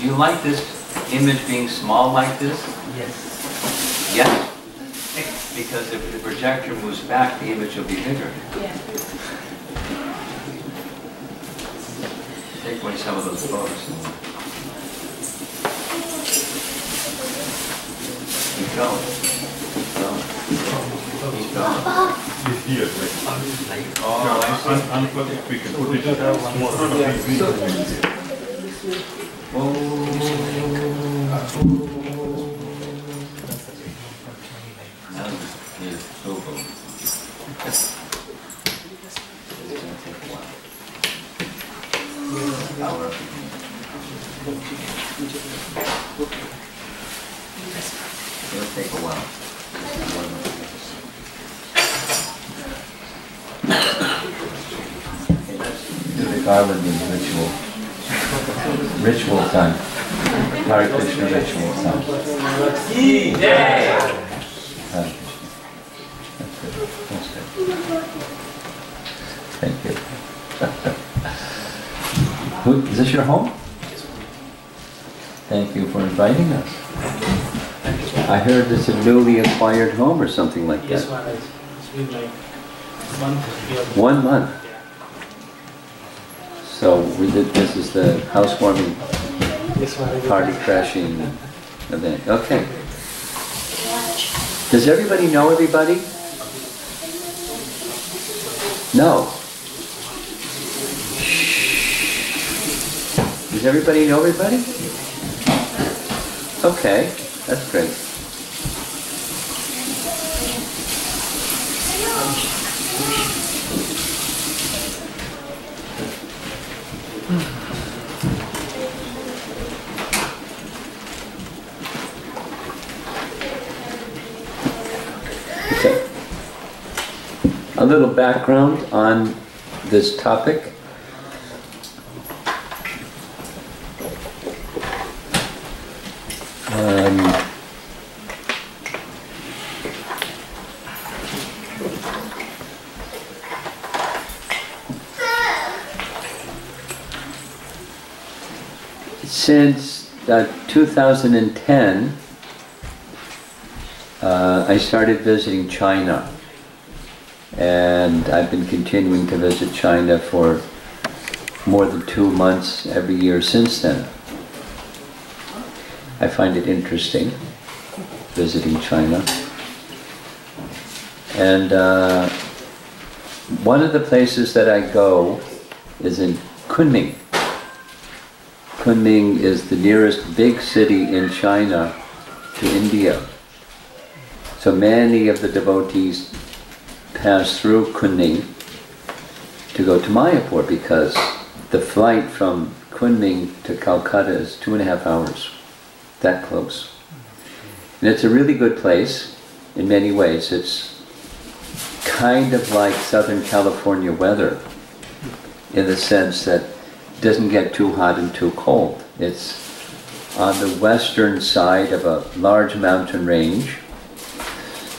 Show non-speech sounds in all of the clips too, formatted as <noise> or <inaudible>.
you like this image being small like this? Yes. Yes? Because if the projector moves back, the image will be bigger. Yeah. Take away some of those photos. Keep going. Keep going. Keep going. This here, like, Oh, I see. un- unplug it, we can put it in front of these things. Now, yeah, so boom. It's gonna take a while. Hour of It'll take a while. Okay, let's do the garlanding ritual. Ritual time. Hare Krishna ritual time. Hare Krishna. That's good. That's good. Thank you. Who, is this your home? Thank you for inviting us. I heard it's a newly acquired home or something like Yes, that. Maharaj. It's been like month. One month. Yeah. So we did, this is the housewarming, Yes, party crashing <laughs> event. Okay. Does everybody know everybody? No. Does everybody know everybody? Okay, that's great. Little background on this topic. Um, since uh, 2010, uh, I started visiting China. And I've been continuing to visit China for more than two months every year since then. I find it interesting visiting China. And uh, one of the places that I go is in Kunming. Kunming is the nearest big city in China to India. So many of the devotees pass through Kunming to go to Mayapur because the flight from Kunming to Calcutta is two and a half hours, that close. And it's a really good place in many ways. It's kind of like Southern California weather in the sense that it doesn't get too hot and too cold. It's on the western side of a large mountain range,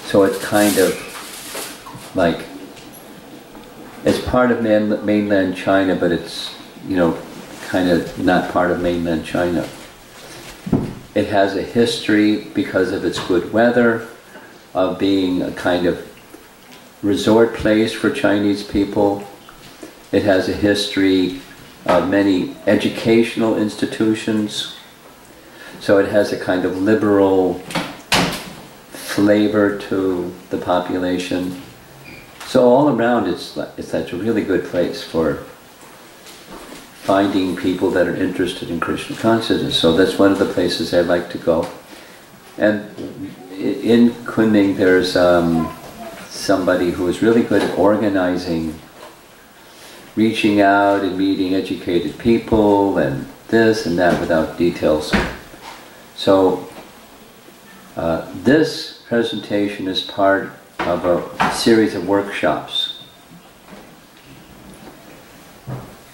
so it's kind of like it's part of man, mainland China, but it's you know kind of not part of mainland China. It has a history because of its good weather, of being a kind of resort place for Chinese people. It has a history of many educational institutions. So it has a kind of liberal flavor to the population. So all around it's, it's like a really good place for finding people that are interested in Krishna consciousness. So that's one of the places I like to go. And in Kunming there's um, somebody who is really good at organizing, reaching out and meeting educated people and this and that without details. So uh, this presentation is part of a series of workshops.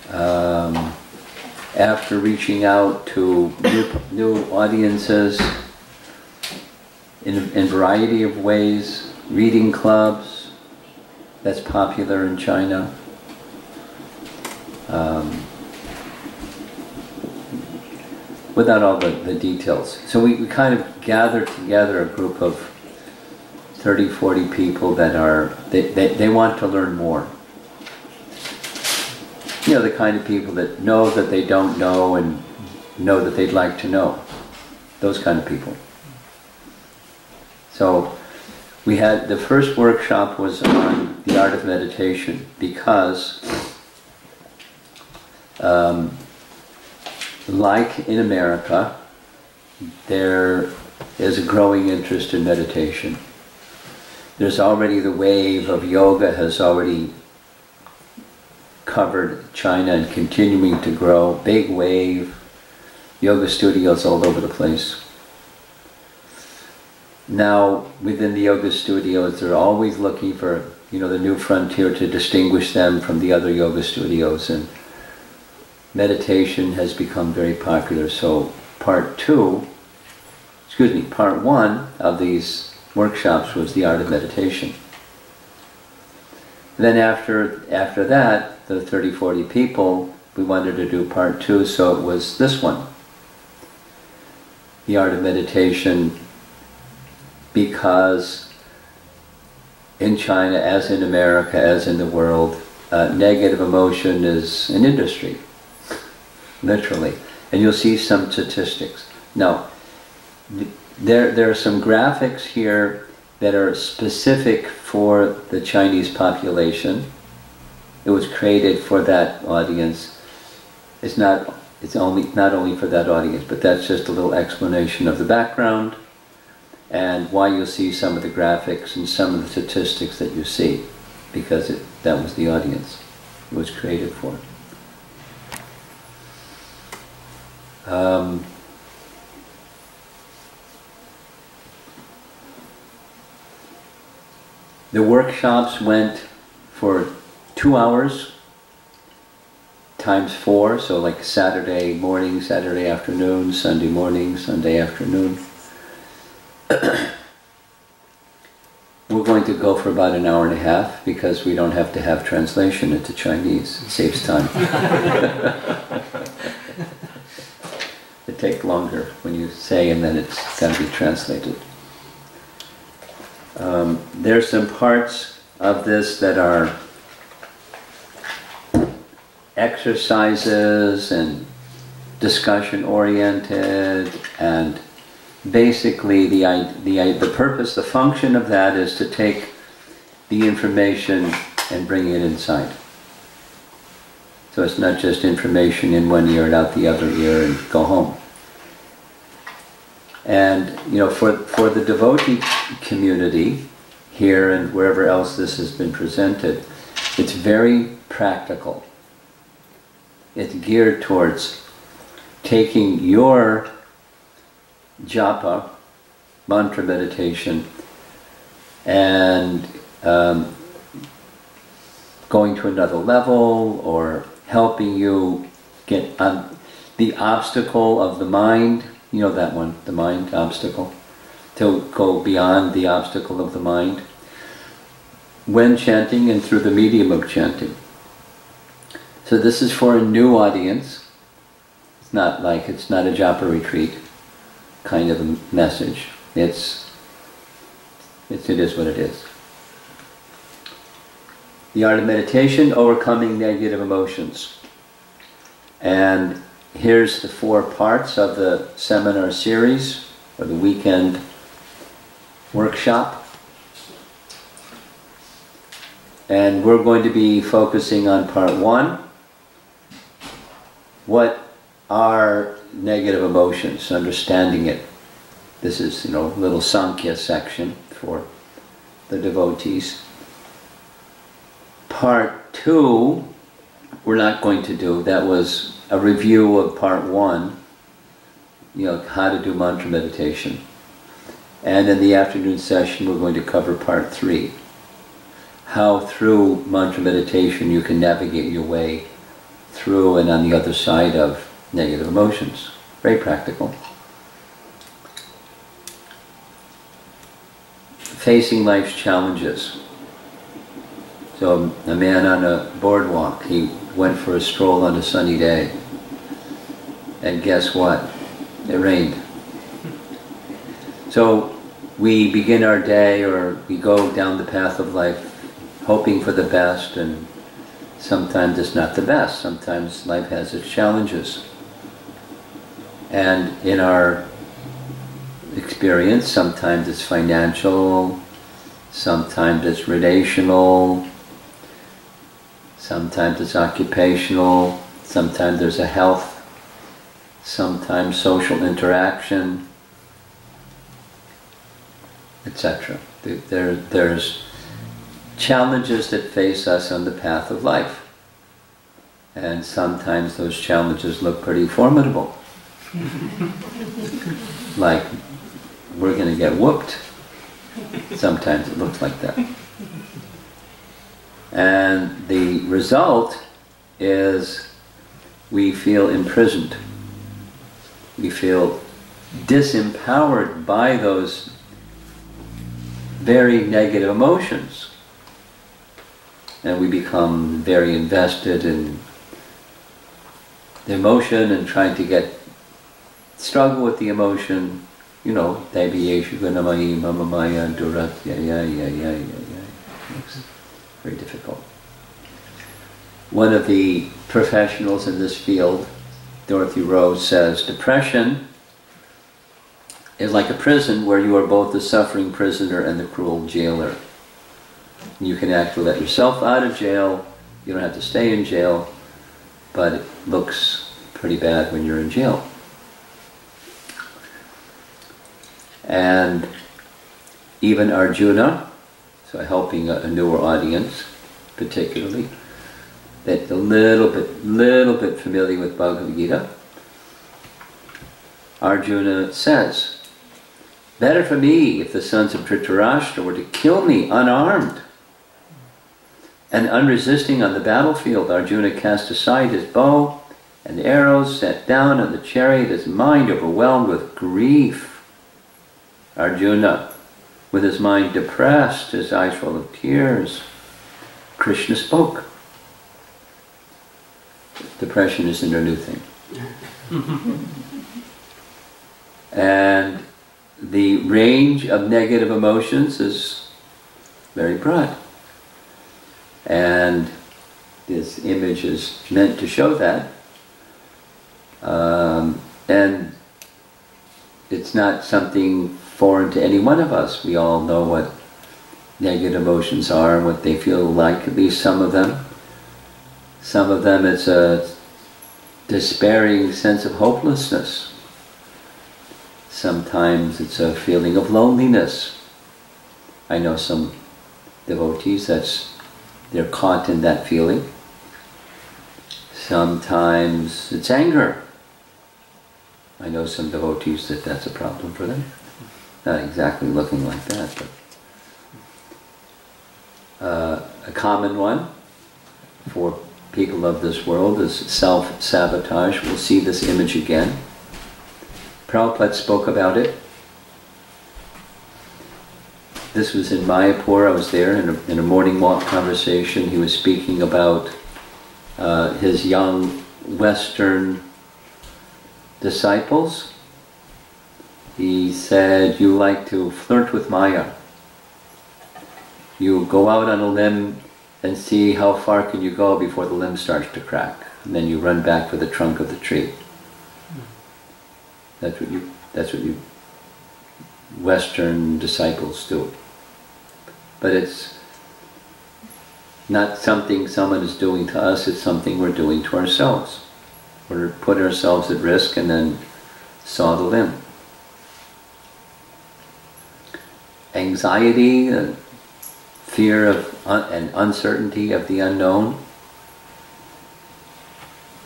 Um, after reaching out to new, new audiences in, in a variety of ways, reading clubs, that's popular in China. Um, without all the, the details. So we, we kind of gathered together a group of 30, 40 people that are, they, they, they want to learn more. You know, the kind of people that know that they don't know and know that they'd like to know. Those kind of people. So we had, the first workshop was on the art of meditation because um, like in America, there is a growing interest in meditation. There's already the wave of yoga has already covered China and continuing to grow. Big wave, yoga studios all over the place. Now, within the yoga studios, they're always looking for, you know, the new frontier to distinguish them from the other yoga studios. And meditation has become very popular. So part two, excuse me, part one of these workshops was the art of meditation. then after, after that, the 30, 40 people, we wanted to do part two, so it was this one. The art of meditation because in China, as in America, as in the world, uh, negative emotion is an industry literally. And you'll see some statistics. Now, there, there are some graphics here that are specific for the Chinese population. It was created for that audience. It's not, it's only, not only for that audience, but that's just a little explanation of the background and why you'll see some of the graphics and some of the statistics that you see, because it, that was the audience it was created for. Um, the workshops went for two hours times four, so like Saturday morning, Saturday afternoon, Sunday morning, Sunday afternoon. <clears throat> We're going to go for about an hour and a half because we don't have to have translation into Chinese. It saves time. <laughs> it takes longer when you say and then it's got to be translated. Um, there's some parts of this that are exercises and discussion oriented and basically the, the, the purpose, the function of that is to take the information and bring it inside. So it's not just information in one ear and out the other ear and go home. And you know, for, for the devotee community here and wherever else this has been presented, it's very practical. It's geared towards taking your japa, mantra meditation, and um, going to another level or helping you get on the obstacle of the mind, you know that one, the mind obstacle, to go beyond the obstacle of the mind when chanting and through the medium of chanting. So this is for a new audience. It's not like it's not a japa retreat kind of a message. It's, it's it is what it is. The art of meditation, overcoming negative emotions. And here's the four parts of the seminar series, or the weekend workshop. And we're going to be focusing on part one. What are negative emotions, understanding it. This is, you know, little Sankhya section for the devotees. Part two, we're not going to do. That was a review of part one, you know, how to do mantra meditation. And in the afternoon session, we're going to cover part three. How through mantra meditation you can navigate your way through and on the other side of negative emotions. Very practical. Facing life's challenges. So a man on a boardwalk, he went for a stroll on a sunny day. And guess what? It rained. So we begin our day or we go down the path of life hoping for the best and sometimes it's not the best. Sometimes life has its challenges. And in our experience, sometimes it's financial, sometimes it's relational, sometimes it's occupational, sometimes there's a health, sometimes social interaction, etc. There, there's challenges that face us on the path of life. And sometimes those challenges look pretty formidable. <laughs> like we're going to get whooped. Sometimes it looks like that. And the result is we feel imprisoned. We feel disempowered by those very negative emotions. And we become very invested in the emotion and trying to get, struggle with the emotion, you know, Devi Mama Maya Durat. Very difficult. One of the professionals in this field, Dorothy Rowe, says depression is like a prison where you are both the suffering prisoner and the cruel jailer. You can actually let yourself out of jail, you don't have to stay in jail, but it looks pretty bad when you're in jail. And even Arjuna, so helping a, a newer audience particularly, that a little bit, little bit familiar with Bhagavad Gita, Arjuna says, Better for me if the sons of Dhritarashtra were to kill me unarmed. And unresisting on the battlefield, Arjuna cast aside his bow and arrows, sat down on the chariot, his mind overwhelmed with grief. Arjuna, with his mind depressed, his eyes full of tears, Krishna spoke. Depression isn't a new thing. <laughs> and the range of negative emotions is very broad. And this image is meant to show that. Um, and it's not something foreign to any one of us. We all know what negative emotions are and what they feel like, at least some of them. Some of them it's a despairing sense of hopelessness. Sometimes it's a feeling of loneliness. I know some devotees that's they're caught in that feeling. Sometimes it's anger. I know some devotees that that's a problem for them. Not exactly looking like that, but uh, a common one for people of this world is self-sabotage. We'll see this image again. Prabhupada spoke about it. This was in Mayapur, I was there in a, in a morning walk conversation. He was speaking about uh, his young Western disciples. He said, you like to flirt with Maya. You go out on a limb and see how far can you go before the limb starts to crack. And then you run back for the trunk of the tree. That's what you, that's what you Western disciples do. But it's not something someone is doing to us, it's something we're doing to ourselves. We're putting ourselves at risk and then saw the limb. Anxiety, and fear of un and uncertainty of the unknown,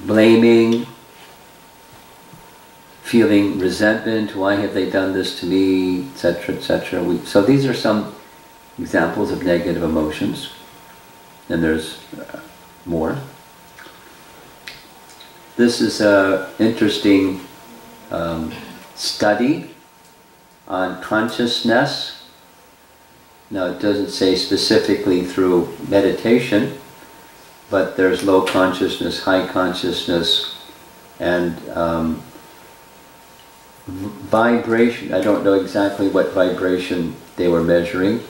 blaming, feeling resentment, why have they done this to me, etc., etc. So these are some examples of negative emotions, and there's uh, more. This is an interesting um, study on consciousness. Now it doesn't say specifically through meditation, but there's low consciousness, high consciousness, and um, vibration, I don't know exactly what vibration they were measuring,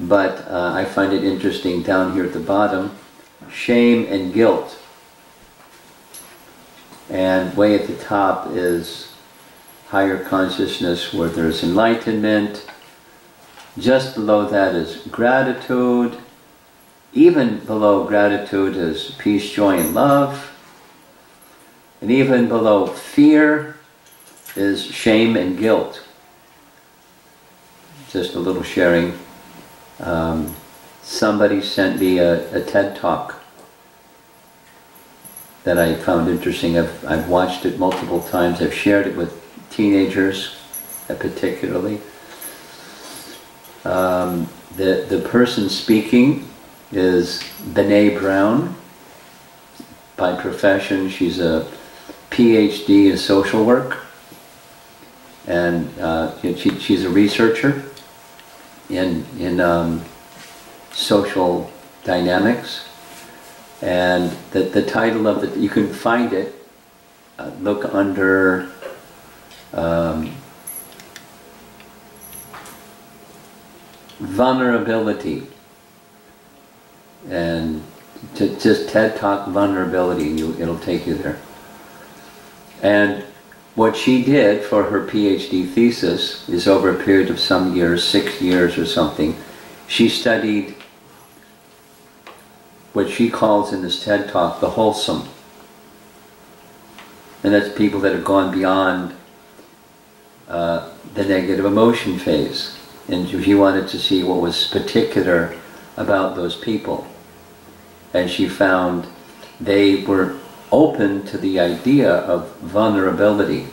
but uh, I find it interesting down here at the bottom, shame and guilt. And way at the top is higher consciousness where there's enlightenment. Just below that is gratitude. Even below gratitude is peace, joy, and love. And even below fear is shame and guilt. Just a little sharing. Um, somebody sent me a, a TED talk that I found interesting. I've, I've watched it multiple times. I've shared it with teenagers uh, particularly. Um, the, the person speaking is Brene Brown. By profession, she's a PhD in social work. And uh, she, she's a researcher in, in um, social dynamics. And the, the title of it, you can find it, uh, look under um, vulnerability and just TED Talk vulnerability, and you, it'll take you there. And what she did for her PhD thesis is over a period of some years, six years or something, she studied what she calls in this TED Talk the wholesome. And that's people that have gone beyond uh, the negative emotion phase. And she wanted to see what was particular about those people. And she found they were open to the idea of vulnerability.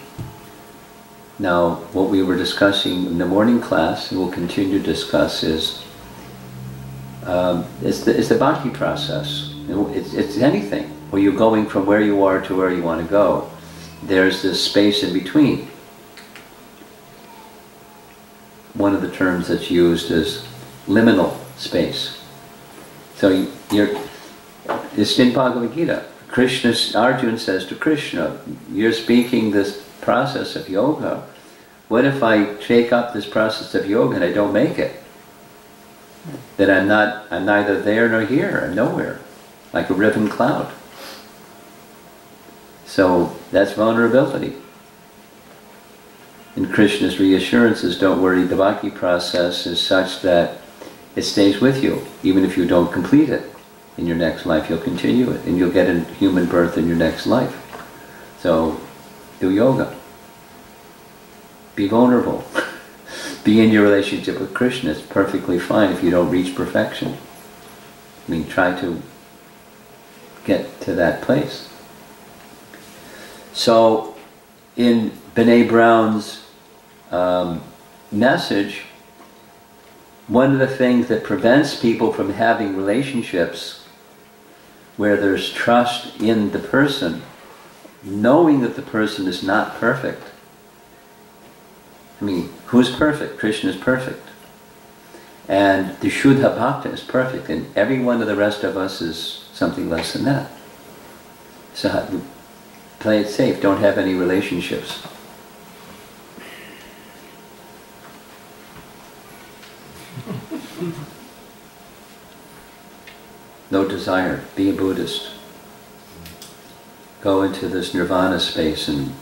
Now, what we were discussing in the morning class, and we'll continue to discuss, is um, it's, the, it's the bhakti process. It's, it's anything. Where you're going from where you are to where you want to go. There's this space in between. One of the terms that's used is liminal space. So you're, it's in Bhagavad Gita. Krishna, Arjuna says to Krishna, you're speaking this process of yoga. What if I take up this process of yoga and I don't make it? That I'm not, I'm neither there nor here, I'm nowhere, like a riven cloud. So that's vulnerability. And Krishna's reassurances, don't worry, the bhakti process is such that it stays with you, even if you don't complete it. In your next life, you'll continue it, and you'll get a human birth in your next life. So, do yoga. Be vulnerable. <laughs> be in your relationship with Krishna. It's perfectly fine if you don't reach perfection. I mean, try to get to that place. So, in Brene Brown's um, message, one of the things that prevents people from having relationships where there's trust in the person, knowing that the person is not perfect, I mean, who's perfect? Krishna is perfect. And the Shuddha Bhakta is perfect, and every one of the rest of us is something less than that. So play it safe, don't have any relationships. No desire, be a Buddhist. Go into this nirvana space and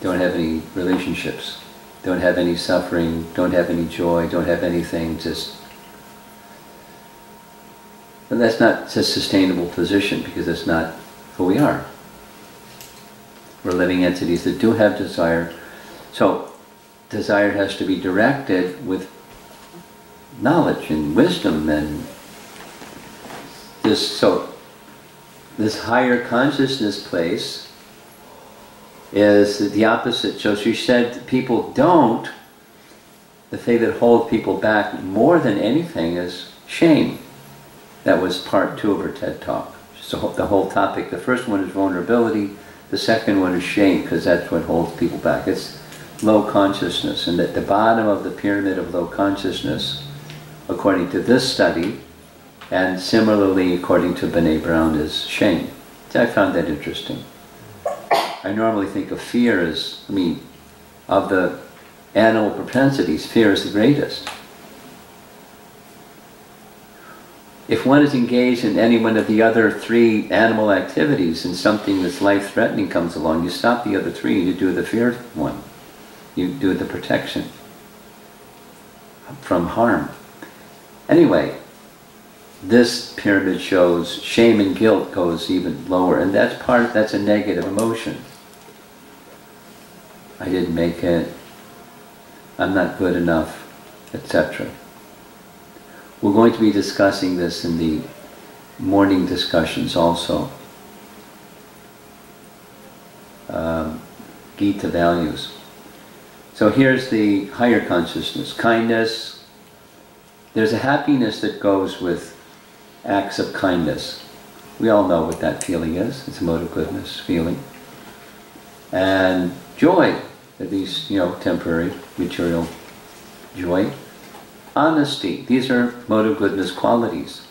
don't have any relationships, don't have any suffering, don't have any joy, don't have anything, just. But that's not a sustainable position because that's not who we are. We're living entities that do have desire. So, desire has to be directed with knowledge and wisdom and this so this higher consciousness place is the opposite. So she said people don't, the thing that holds people back more than anything is shame. That was part two of her TED Talk. So the whole topic, the first one is vulnerability, the second one is shame, because that's what holds people back. It's low consciousness, and at the bottom of the pyramid of low consciousness, according to this study, and similarly according to Brene Brown, is shame. I found that interesting. I normally think of fear as, I mean, of the animal propensities, fear is the greatest. If one is engaged in any one of the other three animal activities and something that's life threatening comes along, you stop the other three and you do the fear one. You do the protection from harm. Anyway, this pyramid shows shame and guilt goes even lower, and that's part, that's a negative emotion. I didn't make it, I'm not good enough, etc. We're going to be discussing this in the morning discussions also. Um, Gita values. So here's the higher consciousness kindness. There's a happiness that goes with acts of kindness. We all know what that feeling is. It's a mode of goodness feeling. And joy, at least, you know, temporary material joy. Honesty, these are mode of goodness qualities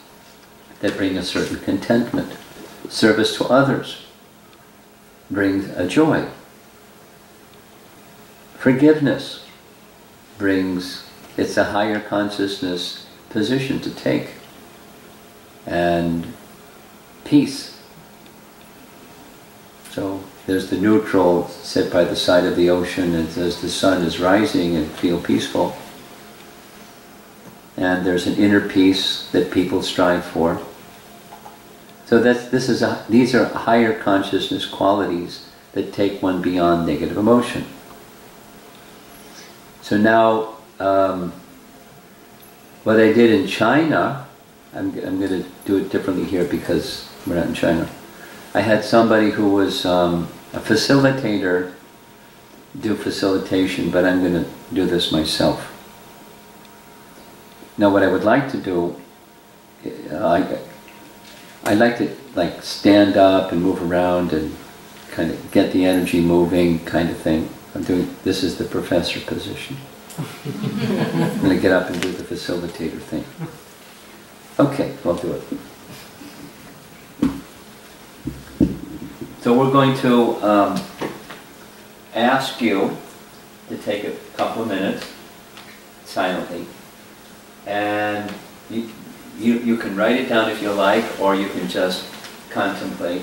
that bring a certain contentment. Service to others brings a joy. Forgiveness brings, it's a higher consciousness position to take. And peace. So there's the neutral, sit by the side of the ocean and as the sun is rising and feel peaceful and there's an inner peace that people strive for. So that's, this is a, these are higher consciousness qualities that take one beyond negative emotion. So now, um, what I did in China, I'm, I'm going to do it differently here because we're not in China. I had somebody who was um, a facilitator do facilitation, but I'm going to do this myself. Now, what I would like to do, uh, I, I like to like stand up and move around and kind of get the energy moving, kind of thing. I'm doing this is the professor position. I'm going to get up and do the facilitator thing. Okay, I'll do it. So we're going to um, ask you to take a couple of minutes silently and you, you, you can write it down if you like, or you can just contemplate.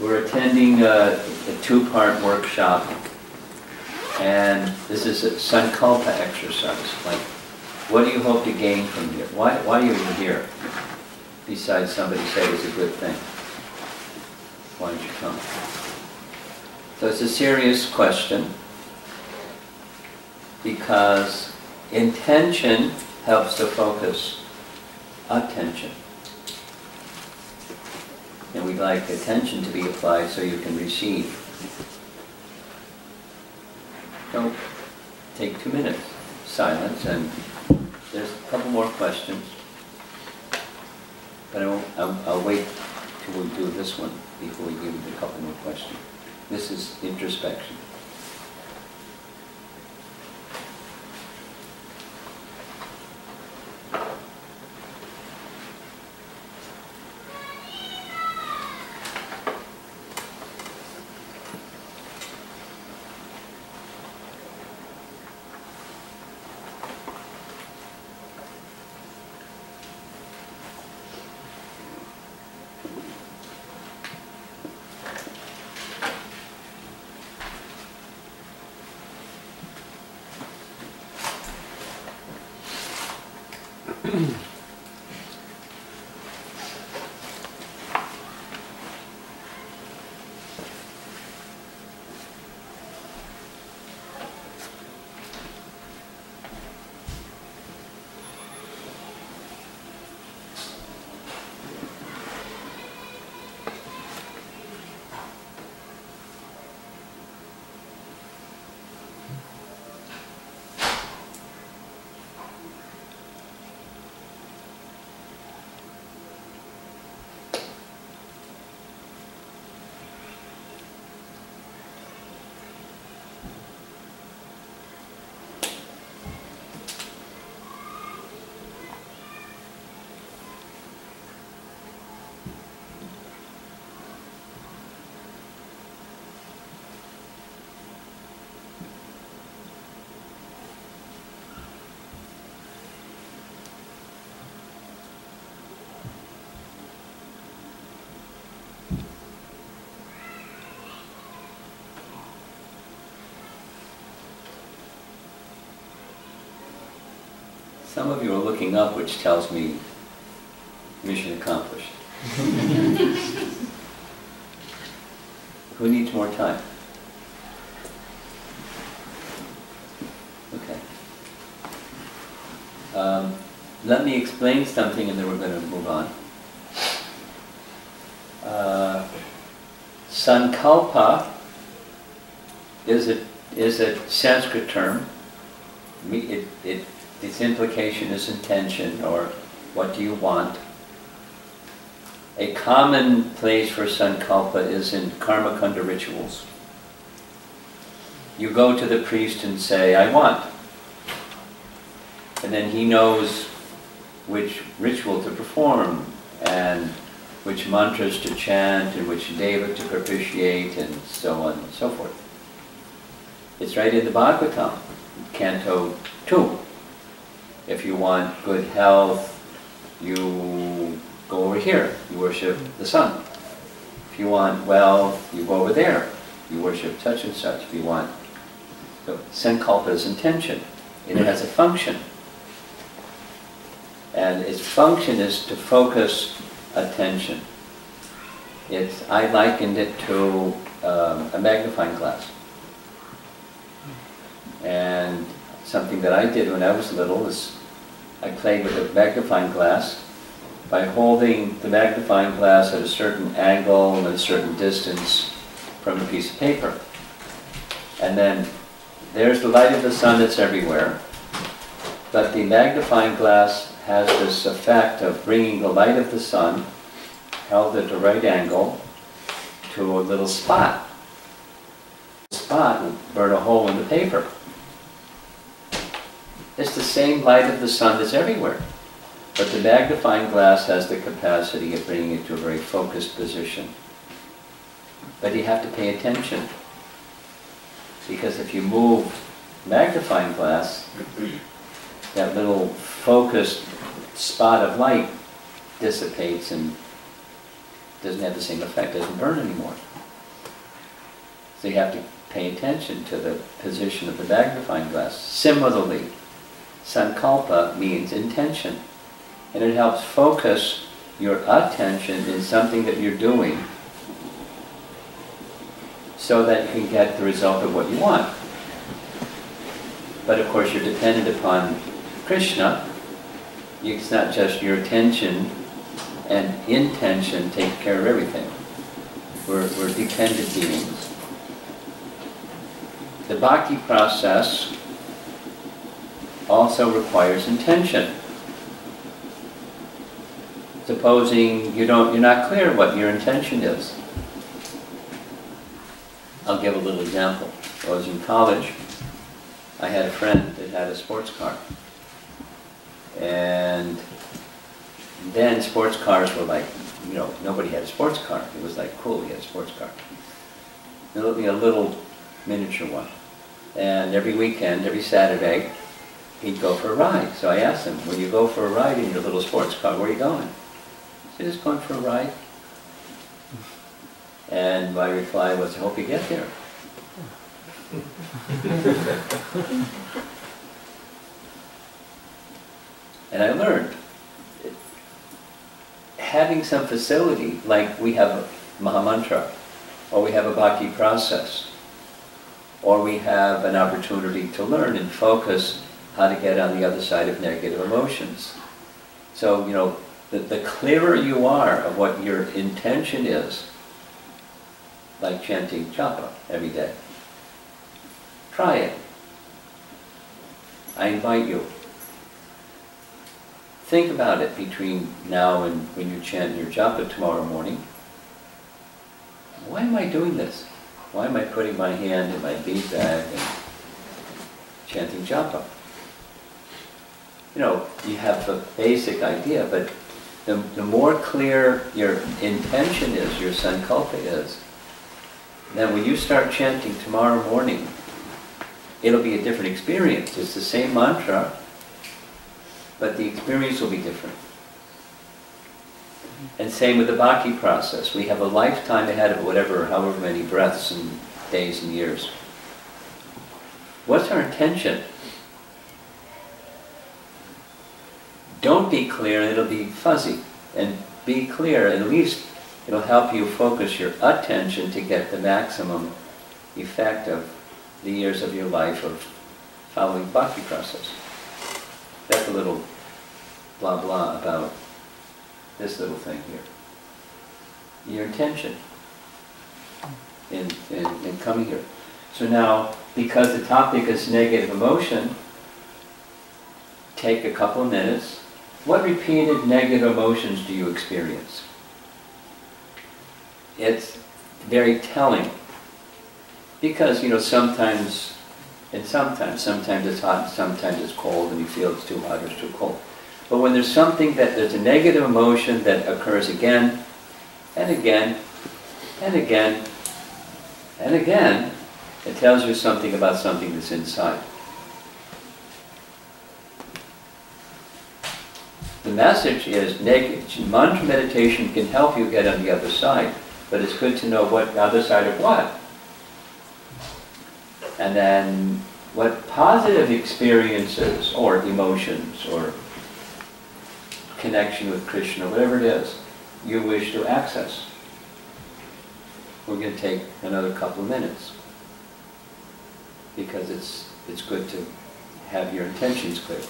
We're attending a, a two-part workshop, and this is a Sankalpa exercise. Like, what do you hope to gain from here? Why, why are you here? Besides somebody said it's a good thing. Why don't you come? So it's a serious question because Intention helps to focus attention. And we'd like attention to be applied so you can receive. Don't take two minutes, silence, and there's a couple more questions. But I'll, I'll, I'll wait till we do this one before we give a couple more questions. This is introspection. Some of you are looking up, which tells me mission accomplished. <laughs> Who needs more time? Okay. Um, let me explain something and then we're going to move on. Uh, sankalpa is a, is a Sanskrit term. It, it, implication is intention or what do you want. A common place for sankalpa is in karma kanda rituals. You go to the priest and say, I want. And then he knows which ritual to perform and which mantras to chant and which deva to propitiate and so on and so forth. It's right in the Bhagavatam, Canto 2. If you want good health, you go over here, you worship the sun. If you want wealth, you go over there, you worship such and such. If you want, so sankalpa is intention. It has a function. And its function is to focus attention. It's, I likened it to um, a magnifying glass. And something that I did when I was little was I played with a magnifying glass by holding the magnifying glass at a certain angle and a certain distance from a piece of paper. And then there's the light of the sun that's everywhere, but the magnifying glass has this effect of bringing the light of the sun held at the right angle to a little spot. The spot will burn a hole in the paper. It's the same light of the sun that's everywhere. But the magnifying glass has the capacity of bringing it to a very focused position. But you have to pay attention. Because if you move magnifying glass, that little focused spot of light dissipates and doesn't have the same effect, doesn't burn anymore. So you have to pay attention to the position of the magnifying glass. Similarly, sankalpa means intention. And it helps focus your attention in something that you're doing so that you can get the result of what you want. But of course, you're dependent upon Krishna. It's not just your attention and intention take care of everything. We're, we're dependent beings. The bhakti process also requires intention. Supposing you don't, you're not clear what your intention is. I'll give a little example. I was in college. I had a friend that had a sports car. And then sports cars were like, you know, nobody had a sports car. It was like, cool, he had a sports car. It looked like a little miniature one. And every weekend, every Saturday, he'd go for a ride. So I asked him, when you go for a ride in your little sports car, where are you going? He said, just going for a ride. And my reply was, I hope you get there. <laughs> and I learned having some facility, like we have a Mahamantra, or we have a bhakti process, or we have an opportunity to learn and focus how to get on the other side of negative emotions. So, you know, the, the clearer you are of what your intention is, like chanting japa every day, try it. I invite you. Think about it between now and when you chant your japa tomorrow morning. Why am I doing this? Why am I putting my hand in my bead bag and chanting japa? You know, you have the basic idea, but the, the more clear your intention is, your sankalpa is, then when you start chanting tomorrow morning, it'll be a different experience. It's the same mantra, but the experience will be different. And same with the bhakti process. We have a lifetime ahead of whatever, however many breaths and days and years. What's our intention? Don't be clear, it'll be fuzzy. And be clear, at least it'll help you focus your attention to get the maximum effect of the years of your life of following bhakti process. That's a little blah blah about this little thing here. Your intention in, in, in coming here. So now, because the topic is negative emotion, take a couple of minutes. What repeated negative emotions do you experience? It's very telling. Because, you know, sometimes, and sometimes, sometimes it's hot, sometimes it's cold, and you feel it's too hot or it's too cold. But when there's something that, there's a negative emotion that occurs again, and again, and again, and again, it tells you something about something that's inside. The message is. Mantra meditation can help you get on the other side, but it's good to know what the other side of what. And then what positive experiences or emotions or connection with Krishna, whatever it is, you wish to access. We're going to take another couple of minutes because it's, it's good to have your intentions clear.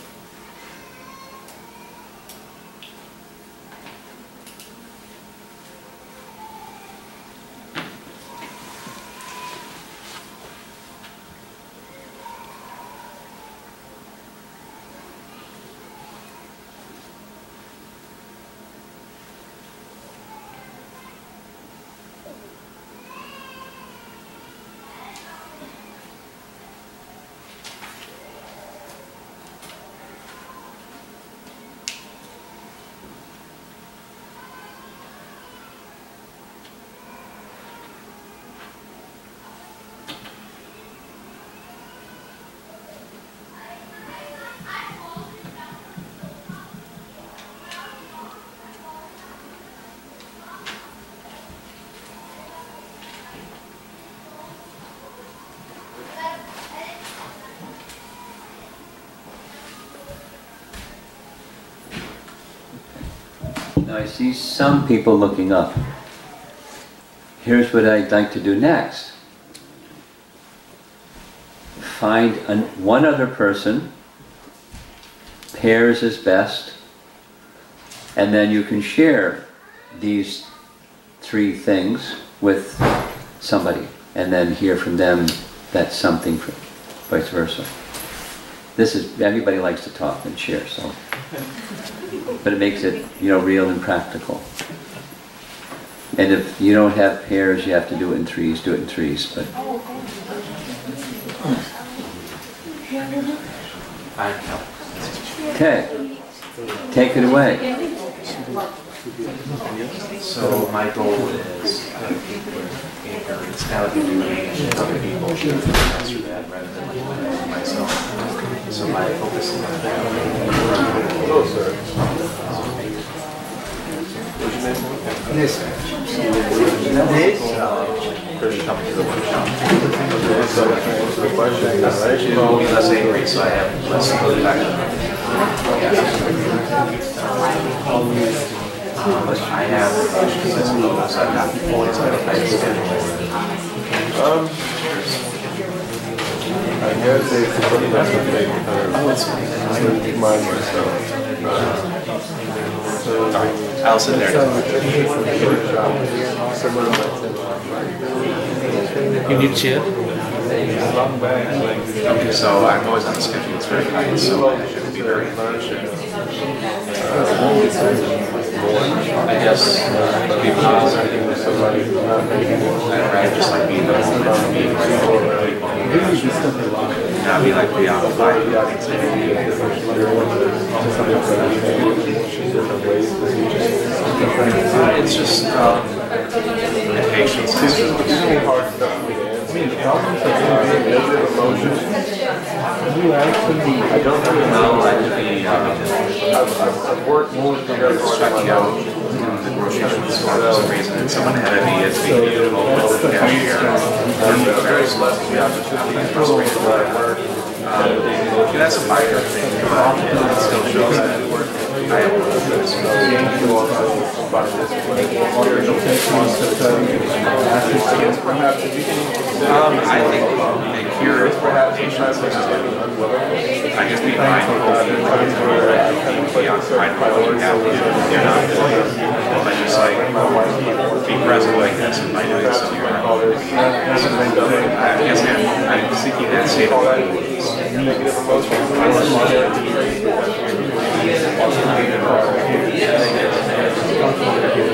I see some people looking up. Here's what I'd like to do next. Find an, one other person, pairs is best, and then you can share these three things with somebody and then hear from them that something, vice versa. This is, everybody likes to talk and share, so. <laughs> But it makes it, you know, real and practical. And if you don't have pairs, you have to do it in threes, do it in threes, but. Okay, take it away. So my goal is uh, it's now to do other people rather than myself. So my focus is on that. Hello, sir. Yes. This. Chris come to the workshop. So the question is, will be less angry, so I have less impact. Um, I have this notes, I've got points, I have a schedule. Um, I guess it's a pretty much a big uh, mind myself. So, I'll sit there. You need chair? Okay, so I'm always on the schedule, it's very tight, so I should be very efficient. I guess people should I'd rather just like be in the moment and be with people. Not be like preoccupied with things. Uh, It's just, um, impatience. It's really hard stuff. I mean, the problems that are negative emotions, I don't really know. Well, actually, um, I've, worked more than I checking out the grocery store for some reason, and someone had a VSB available with the cashier. And the very blessed the opportunity reason where I work. Um, That's a minor thing, but it still shows that it worked. I have this. You also to if Um, I think a cure is perhaps. I just be mindful of the preoccupied with what you have to do. You're not but just like be present like this by doing so you're I guess I'm, I'm seeking that Negative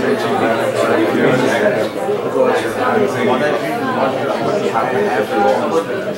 because I feel what happened after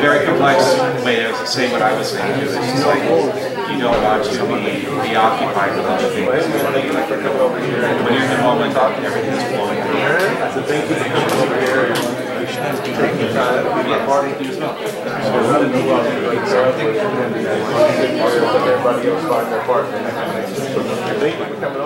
very complex way to say what I was saying too. It's like don't want to be preoccupied with other things. When you're in the moment, everything's flowing. So thank you for coming over here taking time to. So everybody else their partner. Thank you for coming over.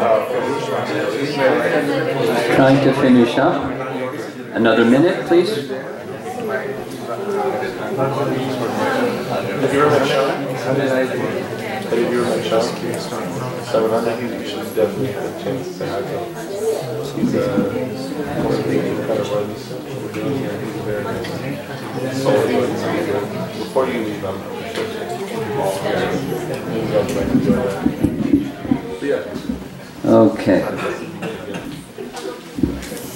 Oh? Trying to finish up. Another minute, please. Before you leave, I'm yeah. Okay.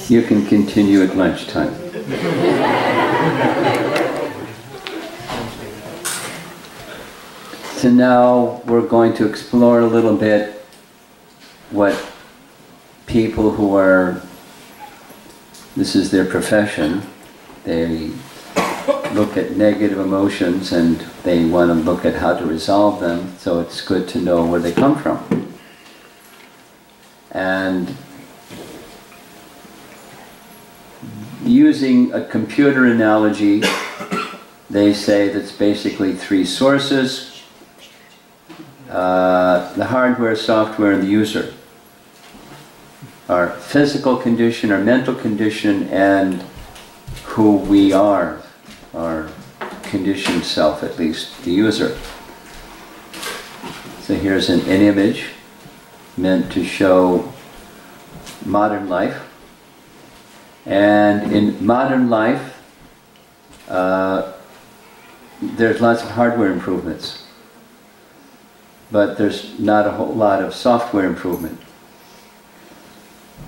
You can continue at lunchtime. So now we're going to explore a little bit what people who are, this is their profession, they look at negative emotions and they want to look at how to resolve them, so it's good to know where they come from. And using a computer analogy, they say that's basically three sources uh, the hardware, software, and the user. Our physical condition, our mental condition, and who we are, our conditioned self, at least, the user. So here's an, an image meant to show modern life. And in modern life, uh, there's lots of hardware improvements, but there's not a whole lot of software improvement.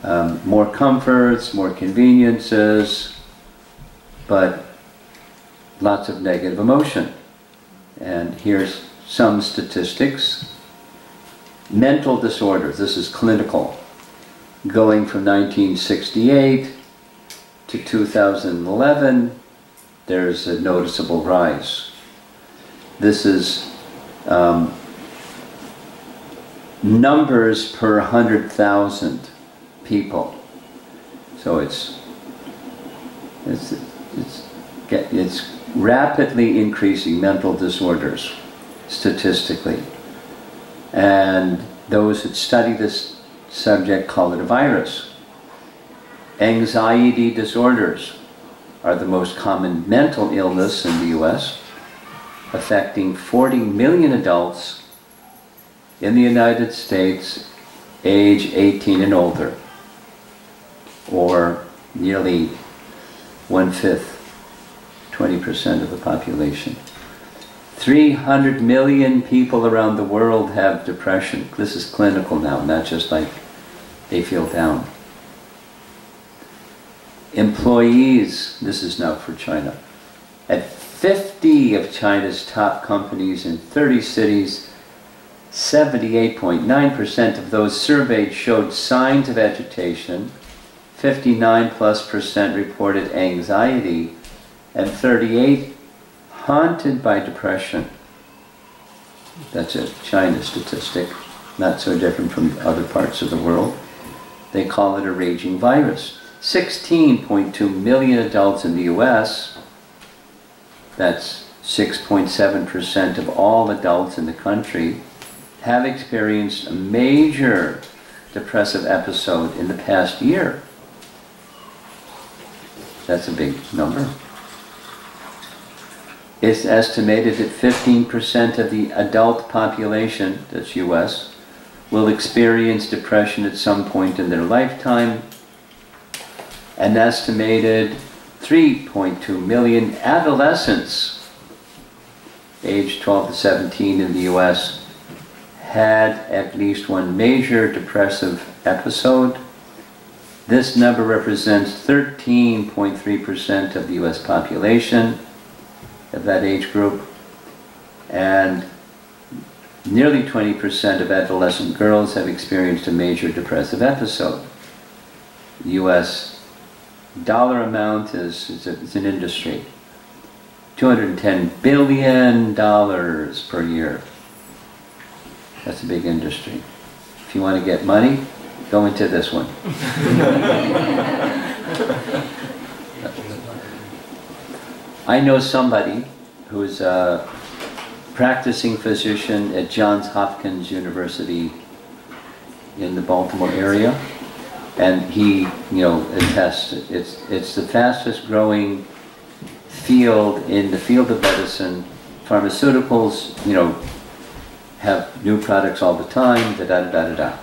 Um, more comforts, more conveniences, but lots of negative emotion. And here's some statistics. Mental disorders, this is clinical, going from 1968 to 2011, there's a noticeable rise. This is um, numbers per 100,000 people. So it's, it's, it's, it's rapidly increasing mental disorders statistically. And those that study this subject call it a virus. Anxiety disorders are the most common mental illness in the US, affecting 40 million adults in the United States age 18 and older, or nearly one fifth, 20% of the population. 300 million people around the world have depression. This is clinical now, not just like they feel down. Employees, this is now for China. At 50 of China's top companies in 30 cities, 78.9% of those surveyed showed signs of agitation, 59 plus percent reported anxiety, and 38 haunted by depression. That's a China statistic, not so different from other parts of the world. They call it a raging virus. 16.2 million adults in the US, that's 6.7% of all adults in the country, have experienced a major depressive episode in the past year. That's a big number. It's estimated that 15% of the adult population, that's US, will experience depression at some point in their lifetime. An estimated 3.2 million adolescents age 12 to 17 in the US had at least one major depressive episode. This number represents 13.3% of the US population of that age group, and nearly 20% of adolescent girls have experienced a major depressive episode. US dollar amount is, is, a, is an industry. $210 billion per year. That's a big industry. If you want to get money, go into this one. <laughs> I know somebody who's a practicing physician at Johns Hopkins University in the Baltimore area, and he, you know, attests it's it's the fastest growing field in the field of medicine. Pharmaceuticals, you know, have new products all the time. Da da da da da.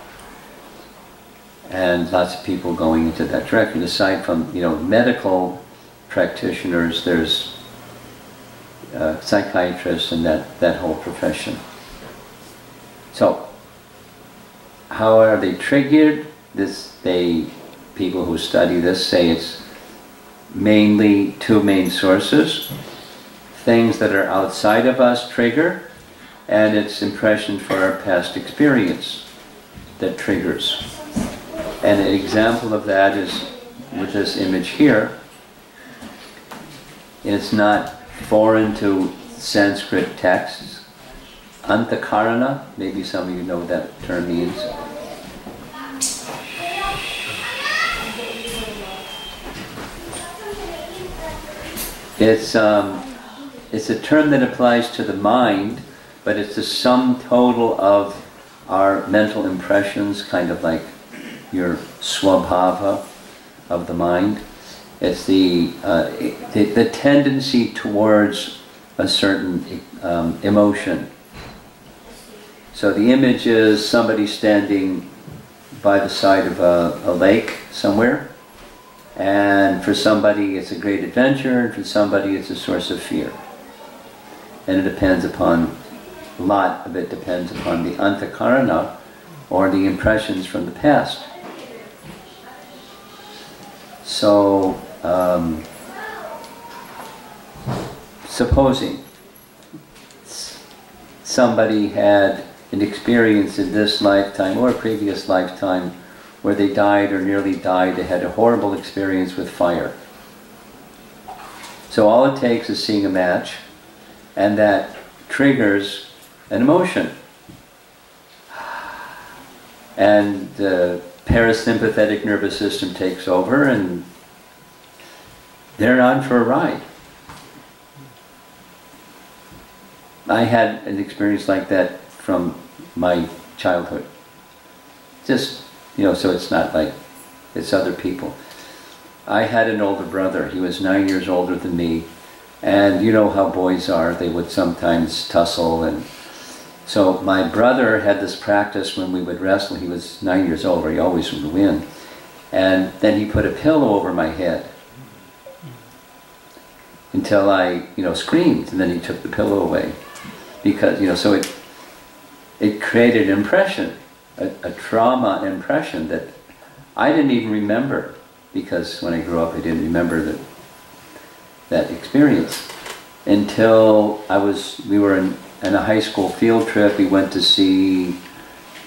And lots of people going into that direction. Aside from you know medical practitioners, there's uh, psychiatrists and that, that whole profession. So, how are they triggered? This they people who study this say it's mainly two main sources. Things that are outside of us trigger, and it's impression for our past experience that triggers. And an example of that is with this image here. It's not foreign to Sanskrit texts. Antakarana, maybe some of you know what that term means. It's, um, it's a term that applies to the mind, but it's the sum total of our mental impressions, kind of like your swabhava of the mind. It's the, uh, the, the, tendency towards a certain um, emotion. So the image is somebody standing by the side of a, a lake somewhere, And for somebody, it's a great adventure, and for somebody, it's a source of fear. And it depends upon, a lot of it depends upon the antakarana, or the impressions from the past. So, um, supposing somebody had an experience in this lifetime or a previous lifetime where they died or nearly died, they had a horrible experience with fire. So all it takes is seeing a match, and that triggers an emotion. And the parasympathetic nervous system takes over, and they're on for a ride. I had an experience like that from my childhood. Just, you know, so it's not like it's other people. I had an older brother. He was nine years older than me. And you know how boys are. They would sometimes tussle. And so my brother had this practice when we would wrestle. He was nine years old, he always would win. And then he put a pillow over my head until I, you know, screamed. And then he took the pillow away because you know so it it created an impression a, a, trauma impression that I didn't even remember because when I grew up I didn't remember that that experience until I was we were in, in a high school field trip we went to see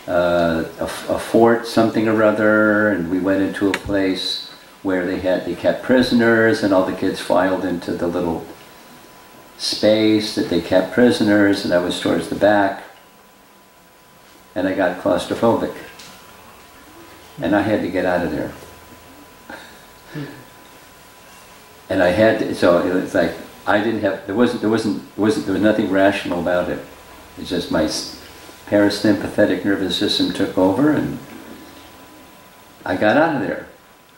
uh, a, a fort something or other and we went into a place where they had they kept prisoners and all the kids filed into the little space that they kept prisoners, and I was towards the back, and I got claustrophobic. And I had to get out of there. Hmm. And I had to, so it was like, I didn't have, there wasn't, there wasn't, wasn't, there was nothing rational about it. It's just my parasympathetic nervous system took over and I got out of there.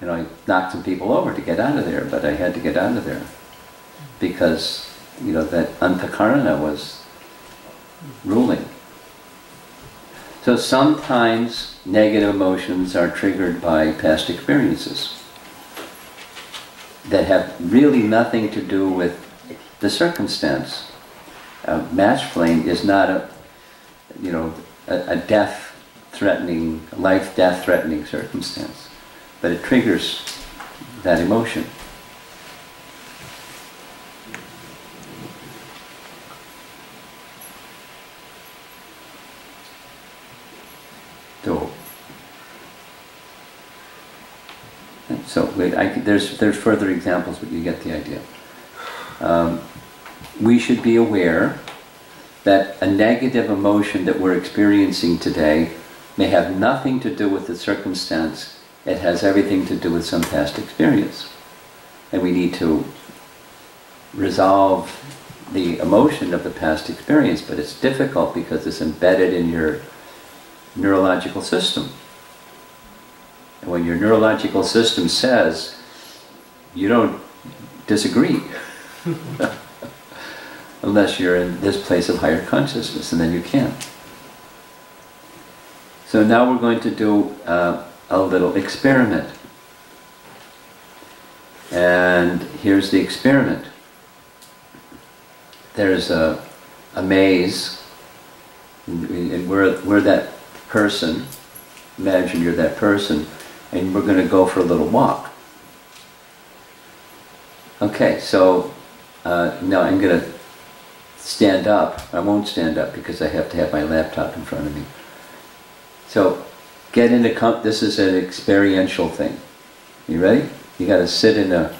You know, I knocked some people over to get out of there, but I had to get out of there because you know, that antakarana was ruling. So sometimes negative emotions are triggered by past experiences that have really nothing to do with the circumstance. A match flame is not a, you know, a, a death-threatening, life-death threatening circumstance, but it triggers that emotion. So I, there's, there's further examples, but you get the idea. Um, we should be aware that a negative emotion that we're experiencing today may have nothing to do with the circumstance. It has everything to do with some past experience. And we need to resolve the emotion of the past experience, but it's difficult because it's embedded in your neurological system. And when your neurological system says, you don't disagree, <laughs> unless you're in this place of higher consciousness, and then you can. So now we're going to do uh, a little experiment. And here's the experiment. There's a, a maze, and we're, we're that person. Imagine you're that person and we're going to go for a little walk. Okay, so uh, now I'm going to stand up. I won't stand up because I have to have my laptop in front of me. So get into, comp. this is an experiential thing. You ready? You got to sit in a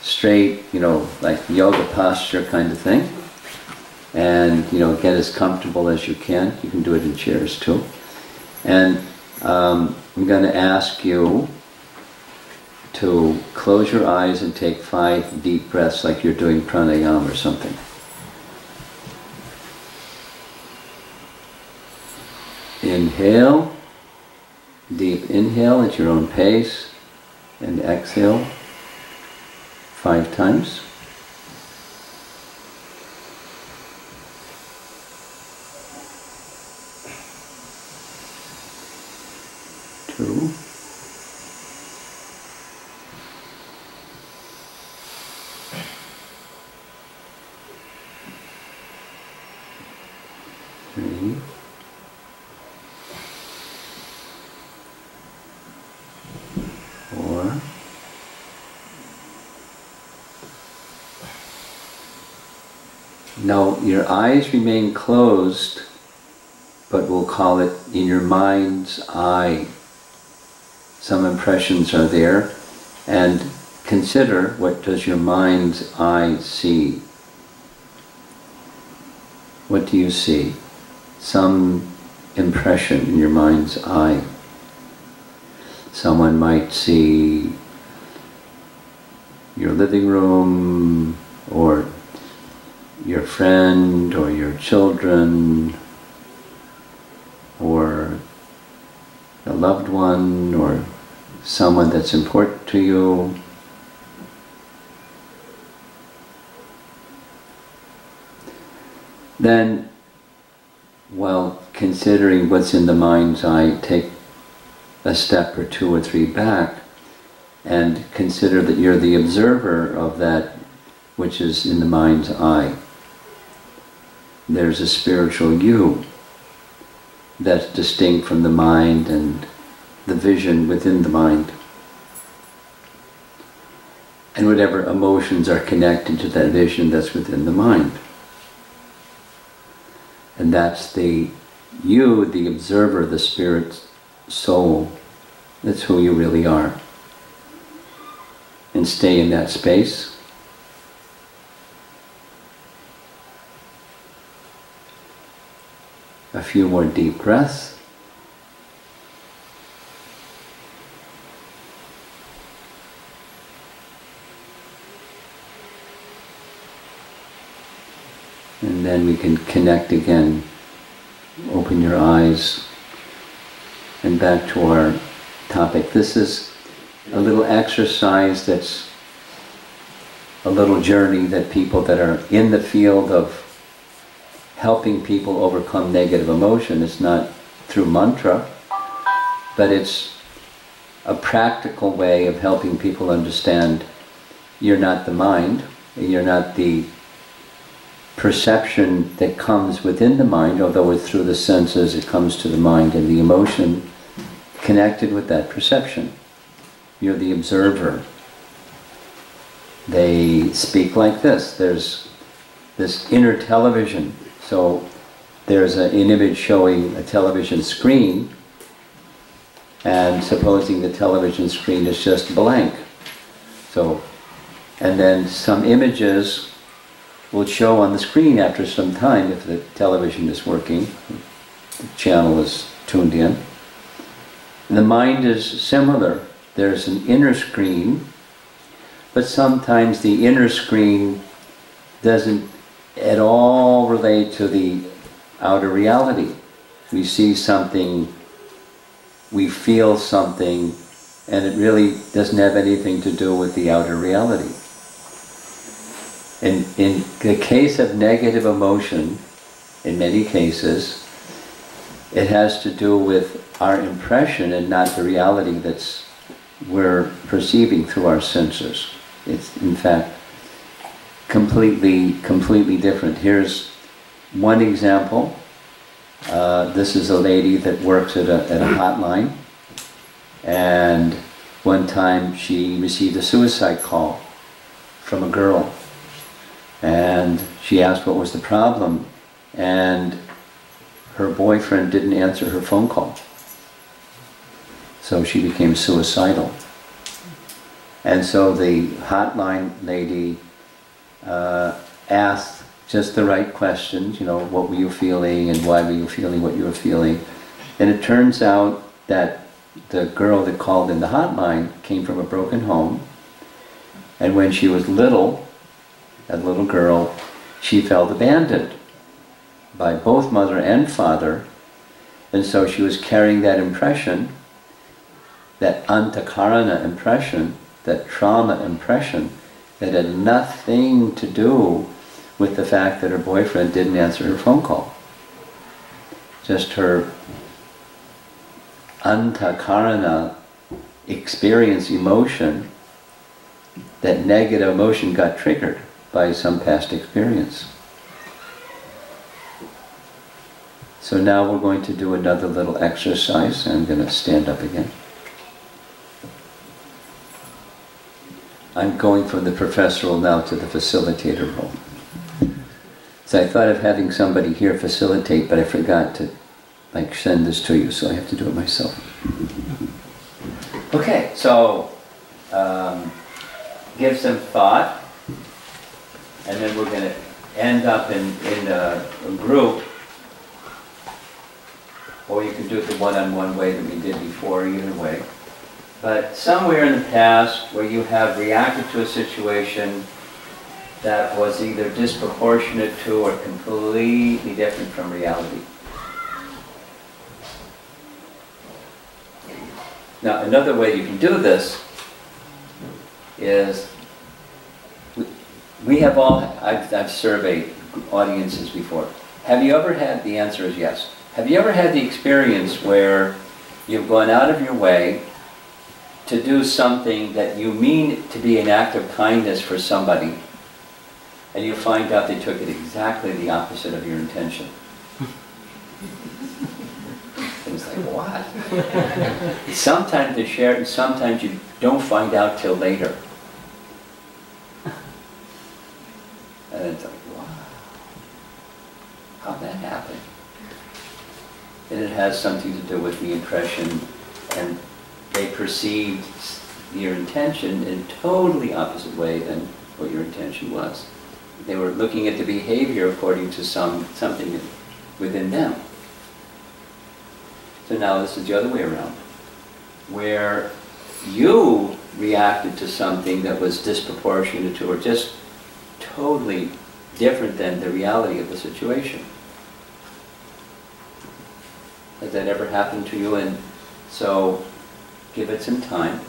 straight, you know, like yoga posture kind of thing. And, you know, get as comfortable as you can. You can do it in chairs too. And um, I'm going to ask you to close your eyes and take five deep breaths like you're doing pranayama or something. Inhale, deep inhale at your own pace, and exhale five times. two, three, four, Now eyes remain closed, but we'll call it in your mind's eye. Some impressions are there, and consider what does your mind's eye see? What do you see? Some impression in your mind's eye. Someone might see your living room or your friend or your children or a loved one or someone that's important to you. Then, while considering what's in the mind's eye, take a step or two or three back and consider that you're the observer of that which is in the mind's eye. There's a spiritual you that's distinct from the mind and the vision within the mind. And whatever emotions are connected to that vision that's within the mind. And that's the you, the observer, the spirit soul. That's who you really are. And stay in that space. A few more deep breaths. And then we can connect again. Open your eyes and back to our topic. This is a little exercise that's a little journey that people that are in the field of helping people overcome negative emotion. It's not through mantra, but it's a practical way of helping people understand you're not the mind, you're not the perception that comes within the mind, although it's through the senses it comes to the mind and the emotion connected with that perception. You're the observer. They speak like this. There's this inner television. So there's an image showing a television screen, and supposing the television screen is just blank. So, and then some images will show on the screen after some time if the television is working, the channel is tuned in. The mind is similar. There's an inner screen, but sometimes the inner screen doesn't at all relate to the outer reality. We see something, we feel something, and it really doesn't have anything to do with the outer reality. In, in the case of negative emotion, in many cases, it has to do with our impression and not the reality that's we're perceiving through our senses. It's in fact completely, completely different. Here's one example. Uh, this is a lady that works at a, at a hotline and one time she received a suicide call from a girl and she asked what was the problem and her boyfriend didn't answer her phone call. So she became suicidal. And so the hotline lady uh, asked just the right questions, you know, what were you feeling and why were you feeling what you were feeling. And it turns out that the girl that called in the hotline came from a broken home. And when she was little, a little girl, she felt abandoned by both mother and father. And so she was carrying that impression, that antakarana impression, that trauma impression, that had nothing to do with the fact that her boyfriend didn't answer her phone call. Just her antakarana experience emotion, that negative emotion got triggered by some past experience. So now we're going to do another little exercise. I'm going to stand up again. I'm going from the professoral now to the facilitator role. So I thought of having somebody here facilitate, but I forgot to like send this to you, so I have to do it myself. Okay, so um, give some thought, and then we're going to end up in, in a, a group, or you can do it the one-on-one way that we did before, either way. But somewhere in the past where you have reacted to a situation that was either disproportionate to or completely different from reality. Now, another way you can do this is we- have all, I've, I've surveyed audiences before. Have you ever had, the answer is yes. Have you ever had the experience where you've gone out of your way to do something that you mean to be an act of kindness for somebody, and you find out they took it exactly the opposite of your intention? It's like, what? Sometimes they share it, and sometimes you don't find out till later. And it's like, wow, how'd that happen? And it has something to do with the impression, and they perceived your intention in a totally opposite way than what your intention was. They were looking at the behavior according to some, something within them. So now this is the other way around, where you reacted to something that was disproportionate to or just totally different than the reality of the situation. Has that ever happened to you? And so give it some time.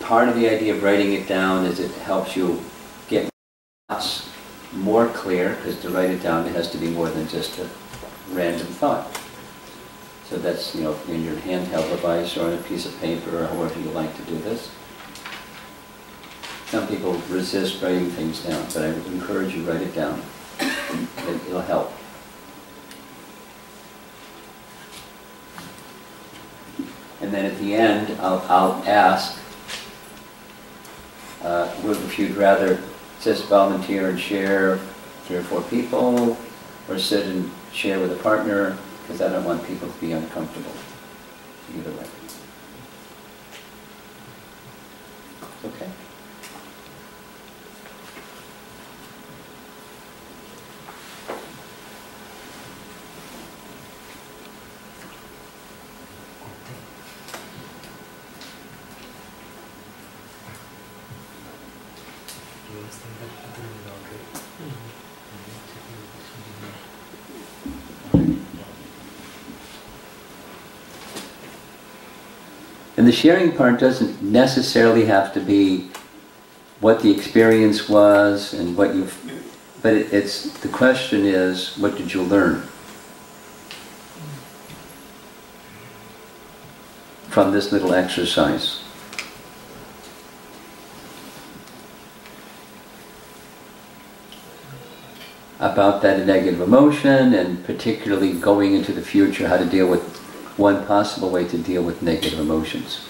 Part of the idea of writing it down is it helps you get thoughts more clear, because to write it down, it has to be more than just a random thought. So that's, you know, in your handheld device or on a piece of paper or however you like to do this. Some people resist writing things down, but I would encourage you write it down. It- It'll help. And then at the end, I'll, I'll ask, uh, if you'd rather just volunteer and share three or four people, or sit and share with a partner, because I don't want people to be uncomfortable either way. Okay? The sharing part doesn't necessarily have to be what the experience was and what you've, but it, it's, the question is, what did you learn? From this little exercise. About that negative emotion and particularly going into the future, how to deal with one possible way to deal with negative emotions.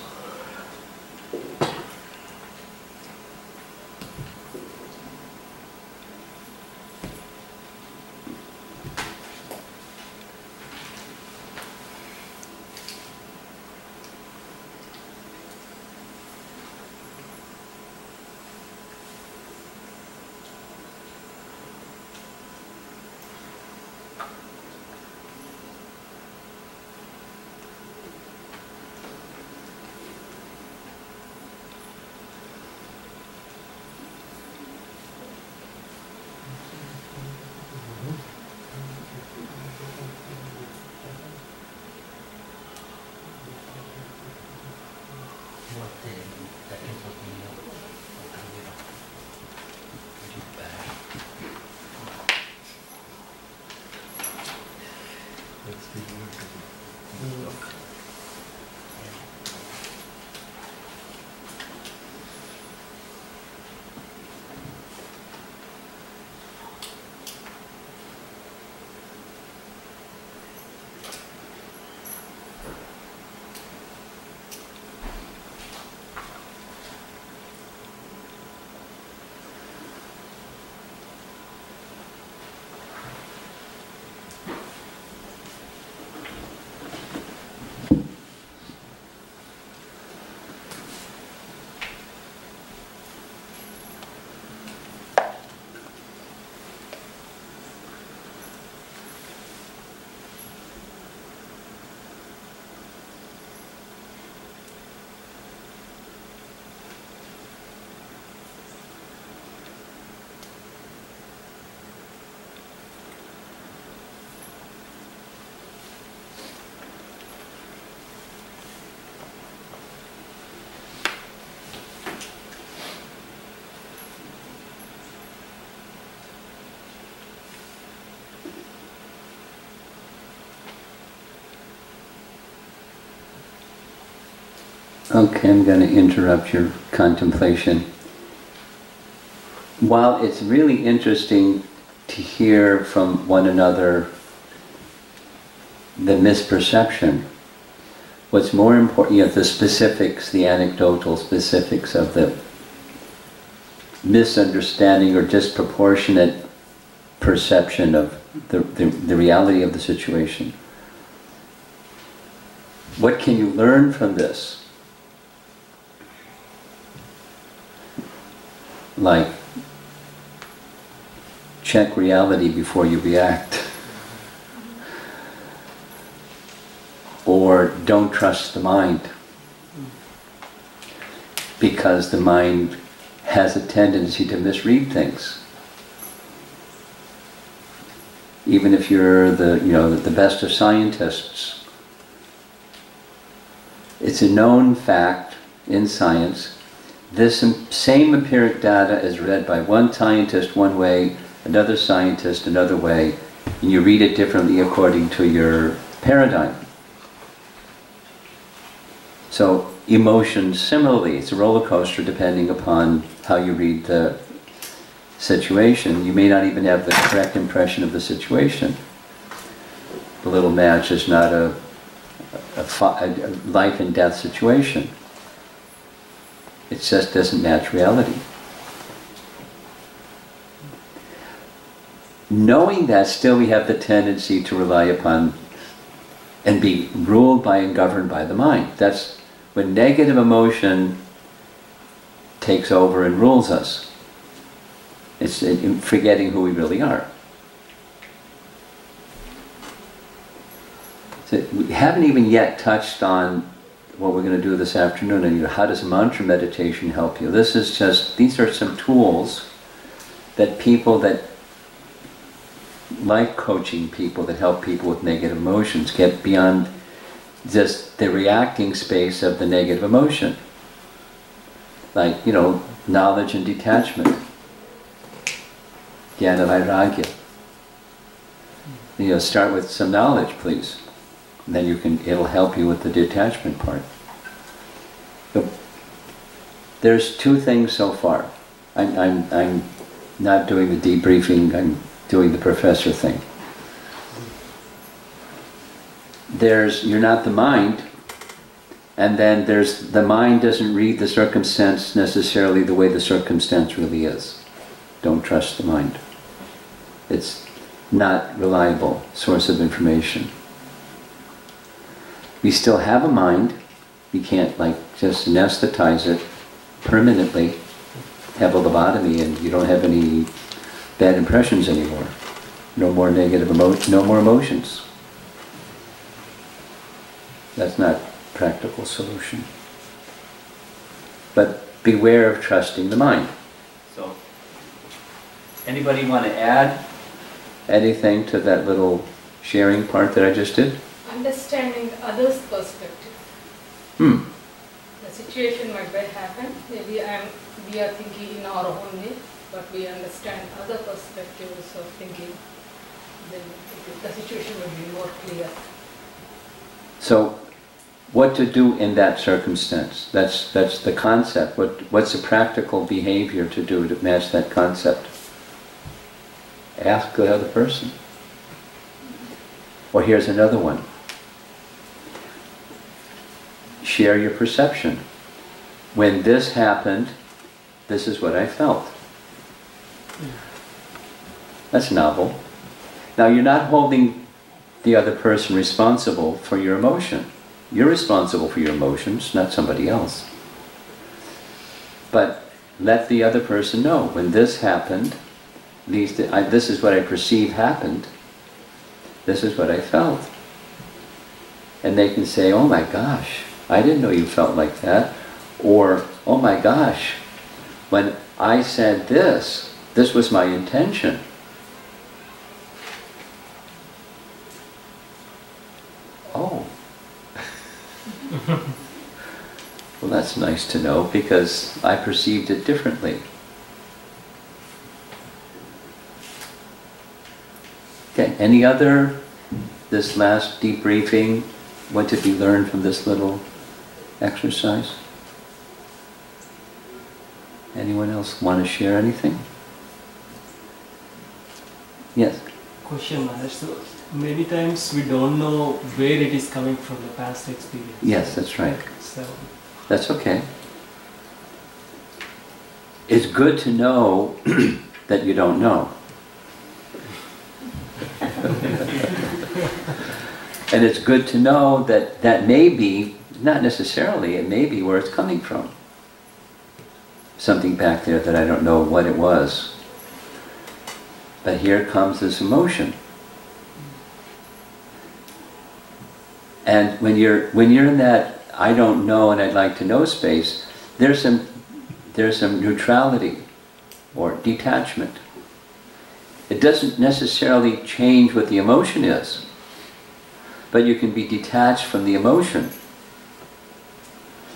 Okay, I'm going to interrupt your contemplation. While it's really interesting to hear from one another the misperception, what's more important, you know, the specifics, the anecdotal specifics of the misunderstanding or disproportionate perception of the, the, the reality of the situation. What can you learn from this? Like, check reality before you react. Or don't trust the mind. Because the mind has a tendency to misread things. Even if you're the, you know, the best of scientists, it's a known fact in science. This same empiric data is read by one scientist one way, another scientist another way, and you read it differently according to your paradigm. So emotions similarly, it's a roller coaster depending upon how you read the situation. You may not even have the correct impression of the situation. The little match is not a, a, a life and death situation. It just doesn't match reality. Knowing that, still we have the tendency to rely upon and be ruled by and governed by the mind. That's when negative emotion takes over and rules us. It's forgetting who we really are. So we haven't even yet touched on what we're going to do this afternoon and how does mantra meditation help you. This is just, these are some tools that people that life coaching people that help people with negative emotions get beyond just the reacting space of the negative emotion. Like, you know, knowledge and detachment. Jnana. You know, start with some knowledge, please. Then you can, it'll help you with the detachment part. There's two things so far. I'm, I'm, I'm not doing the debriefing, I'm doing the professor thing. There's, you're not the mind, and then there's, the mind doesn't read the circumstance necessarily the way the circumstance really is. Don't trust the mind. It's not reliable source of information. We still have a mind. We can't like just anesthetize it permanently, have a lobotomy, and you don't have any bad impressions anymore. No more negative emotions, no more emotions. That's not practical solution. But beware of trusting the mind. So, anybody want to add anything to that little sharing part that I just did? Understanding others' perspective. Hmm. The situation might well happen. Maybe I'm, we are thinking in our own way, but we understand other perspectives of thinking. Then the situation will be more clear. So, what to do in that circumstance? That's that's the concept. What what's the practical behavior to do to match that concept? Ask the other person. Or here's another one. Share your perception. When this happened, this is what I felt. That's novel. Now you're not holding the other person responsible for your emotion. You're responsible for your emotions, not somebody else. But let the other person know when this happened, these, I, this is what I perceive happened, this is what I felt. And they can say, oh my gosh, I didn't know you felt like that. Or, oh my gosh, when I said this, this was my intention. Oh. <laughs> well, that's nice to know because I perceived it differently. Okay, any other, this last debriefing, what did we learn from this little exercise? Anyone else want to share anything? Yes. Question, Maharaj. So many times we don't know where it is coming from, the past experience. Yes, that's right. So, That's okay. It's good to know <clears throat> that you don't know. <laughs> and it's good to know that that may be, not necessarily, it may be where it's coming from. Something back there that I don't know what it was. But here comes this emotion. And when you're when you're in that I don't know and I'd like to know space, there's some there's some neutrality or detachment. It doesn't necessarily change what the emotion is, but you can be detached from the emotion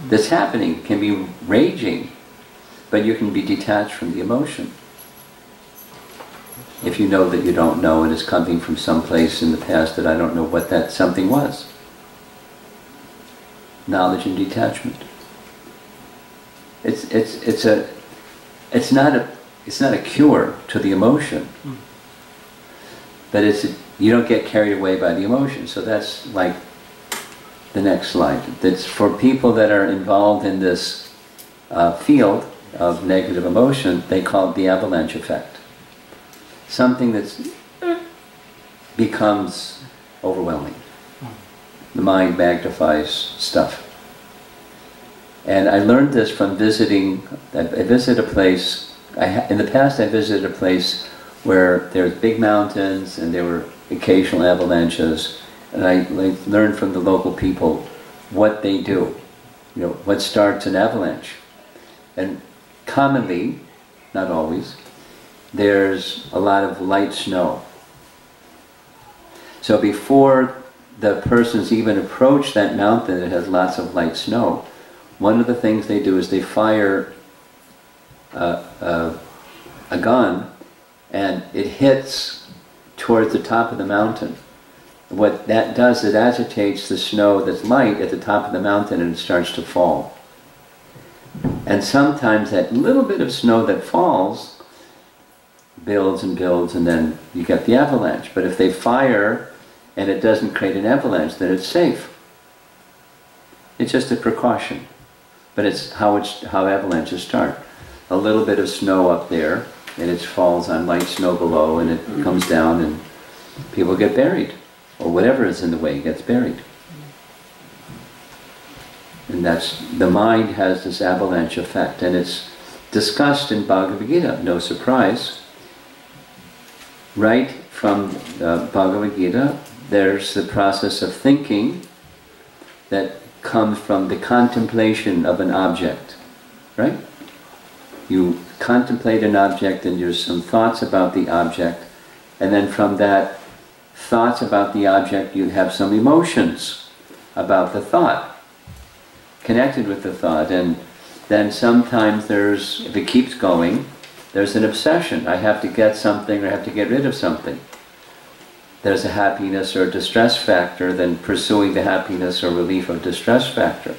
that's happening. It can be raging, but you can be detached from the emotion. If you know that you don't know and it's coming from some place in the past that I don't know what that something was knowledge and detachment. It's it's it's a it's not a it's not a cure to the emotion, hmm. but it's a, you don't get carried away by the emotion. So that's like the next slide. That's for people that are involved in this uh, field of negative emotion. They call it the avalanche effect. Something that's becomes overwhelming the mind magnifies stuff. And I learned this from visiting, I visited a place, I, in the past I visited a place where there's big mountains and there were occasional avalanches, and I like, learned from the local people what they do, you know, what starts an avalanche. And commonly, not always, there's a lot of light snow. So before the persons even approach that mountain that has lots of light snow, one of the things they do is they fire uh, uh, a gun and it hits towards the top of the mountain. What that does, it agitates the snow that's light at the top of the mountain and it starts to fall. And sometimes that little bit of snow that falls builds and builds and then you get the avalanche. But if they fire and it doesn't create an avalanche, then it's safe. It's just a precaution. But it's how, it's, how avalanches start. A little bit of snow up there, and it falls on light snow below, and it comes down, and people get buried. Or whatever is in the way gets buried. And that's, the mind has this avalanche effect, and it's discussed in Bhagavad Gita, no surprise. Right from uh, Bhagavad Gita, there's the process of thinking that comes from the contemplation of an object, right? You contemplate an object and there's some thoughts about the object, and then from that thoughts about the object you have some emotions about the thought, connected with the thought, and then sometimes there's, if it keeps going, there's an obsession. I have to get something or I have to get rid of something there's a happiness or distress factor then pursuing the happiness or relief of distress factor.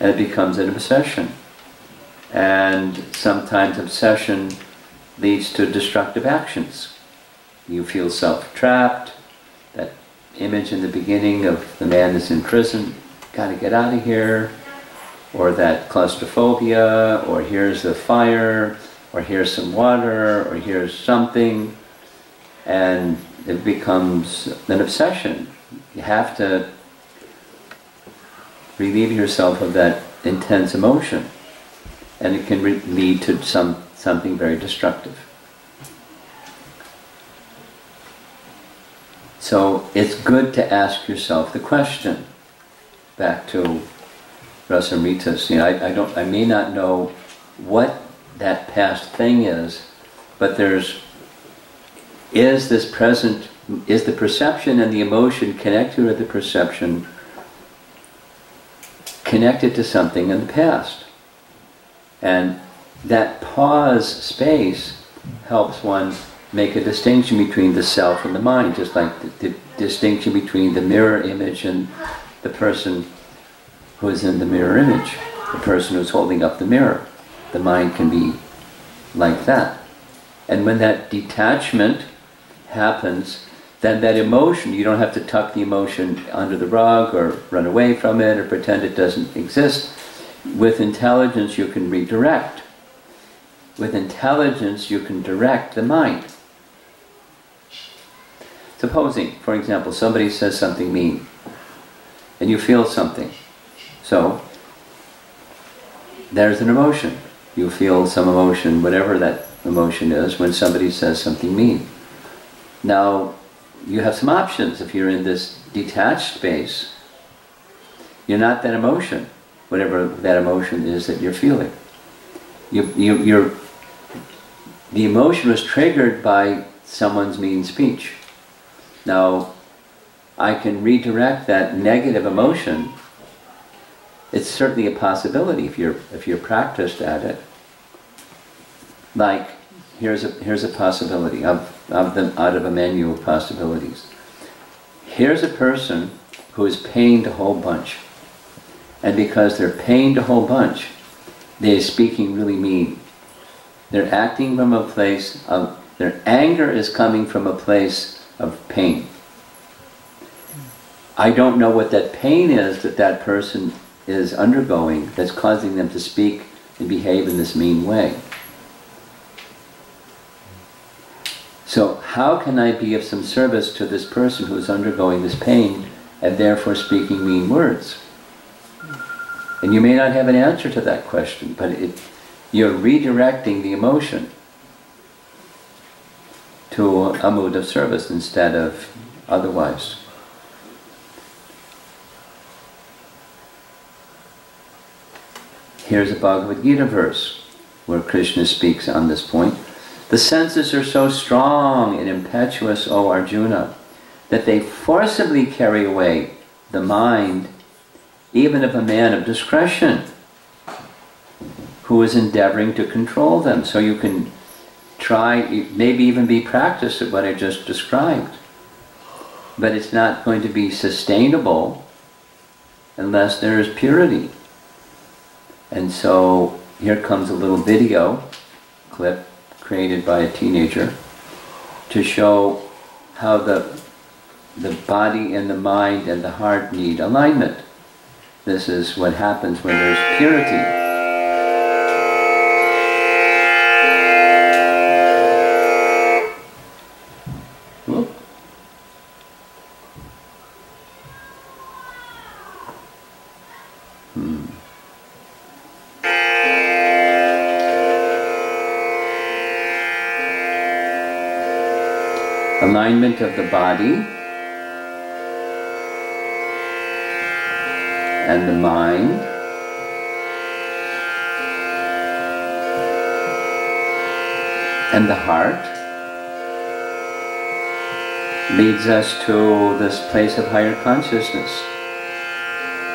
And it becomes an obsession. And sometimes obsession leads to destructive actions. You feel self-trapped, that image in the beginning of the man is in prison, gotta get out of here, or that claustrophobia, or here's the fire, or here's some water, or here's something, and it becomes an obsession. You have to relieve yourself of that intense emotion, and it can lead to some something very destructive. So it's good to ask yourself the question. Back to Rasamritas, you know, I, I don't, I may not know what that past thing is, but there's is this present, is the perception and the emotion connected with the perception connected to something in the past? And that pause space helps one make a distinction between the self and the mind, just like the, the distinction between the mirror image and the person who is in the mirror image, the person who's holding up the mirror. The mind can be like that. And when that detachment happens, then that emotion, you don't have to tuck the emotion under the rug or run away from it or pretend it doesn't exist. With intelligence, you can redirect. With intelligence, you can direct the mind. Supposing, for example, somebody says something mean, and you feel something. So, there's an emotion. You feel some emotion, whatever that emotion is, when somebody says something mean. Now, you have some options if you're in this detached space. You're not that emotion, whatever that emotion is that you're feeling. You, you, you're, the emotion was triggered by someone's mean speech. Now, I can redirect that negative emotion. It's certainly a possibility if you're if you're practiced at it. Like, here's a here's a possibility of, of them out of a menu of possibilities. Here's a person who is pained a whole bunch. And because they're pained a whole bunch, they're speaking really mean. They're acting from a place of their anger is coming from a place of pain. I don't know what that pain is that that person is undergoing that's causing them to speak and behave in this mean way. So how can I be of some service to this person who is undergoing this pain and therefore speaking mean words? And you may not have an answer to that question, but it, you're redirecting the emotion to a mood of service instead of otherwise. Here's a Bhagavad Gita verse where Krishna speaks on this point. The senses are so strong and impetuous, O Arjuna, that they forcibly carry away the mind even of a man of discretion who is endeavoring to control them. So you can try, maybe even be practiced at what I just described. But it's not going to be sustainable unless there is purity. And so here comes a little video clip created by a teenager to show how the, the body and the mind and the heart need alignment. This is what happens when there's purity. Alignment of the body and the mind and the heart leads us to this place of higher consciousness,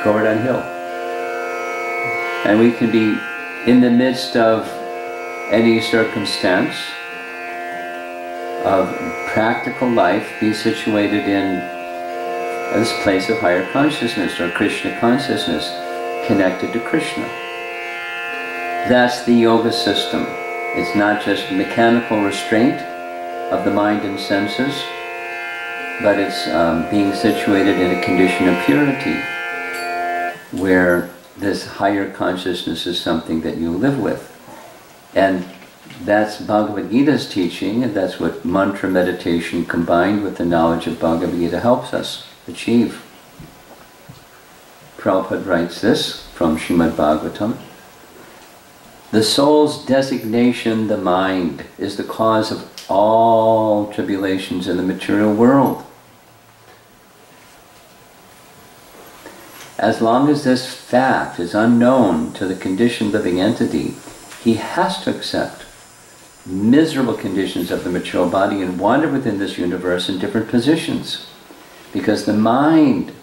Govardhan Hill. And we can be in the midst of any circumstance of practical life be situated in this place of higher consciousness or Krishna consciousness connected to Krishna. That's the yoga system. It's not just mechanical restraint of the mind and senses, but it's um, being situated in a condition of purity where this higher consciousness is something that you live with. And that's Bhagavad Gita's teaching, and that's what mantra meditation combined with the knowledge of Bhagavad Gita helps us achieve. Prabhupada writes this from Srimad Bhagavatam. The soul's designation, the mind, is the cause of all tribulations in the material world. As long as this fact is unknown to the conditioned living entity, he has to accept miserable conditions of the material body and wander within this universe in different positions. Because the mind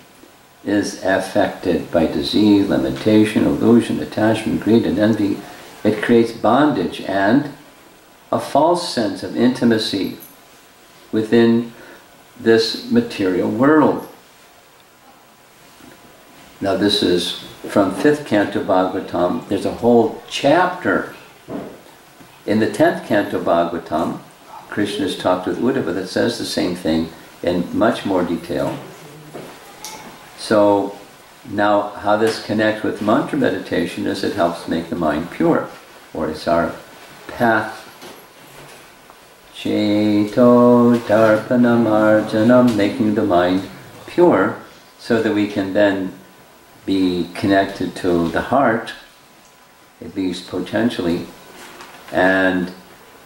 is affected by disease, limitation, illusion, attachment, greed, and envy. It creates bondage and a false sense of intimacy within this material world. Now this is from 5th canto Bhagavatam. There's a whole chapter In the 10th canto Bhagavatam, Krishna's talked with Uddhava that says the same thing in much more detail. So now how this connects with mantra meditation is it helps make the mind pure, or it's our path. Cheto darpana marjanam, making the mind pure so that we can then be connected to the heart, at least potentially, and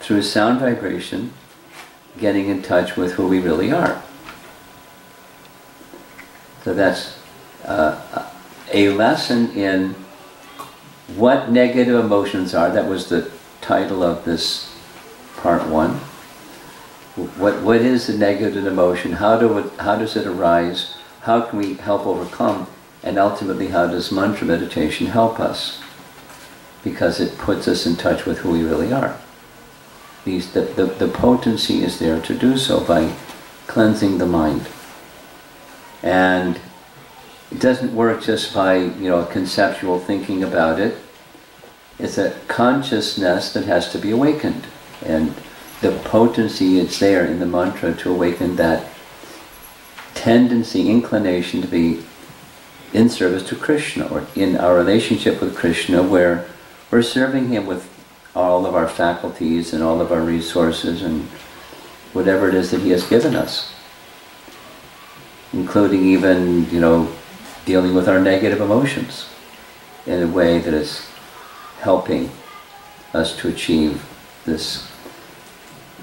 through sound vibration, getting in touch with who we really are. So that's uh, a lesson in what negative emotions are. That was the title of this part one. What, what is the negative emotion? How, do it, how does it arise? How can we help overcome? And ultimately, how does mantra meditation help us? Because it puts us in touch with who we really are. These, the, the, the potency is there to do so by cleansing the mind. And it doesn't work just by, you know, conceptual thinking about it. It's a consciousness that has to be awakened. And the potency is there in the mantra to awaken that tendency, inclination to be in service to Krishna or in our relationship with Krishna where we're serving Him with all of our faculties and all of our resources and whatever it is that He has given us. Including even, you know, dealing with our negative emotions in a way that is helping us to achieve this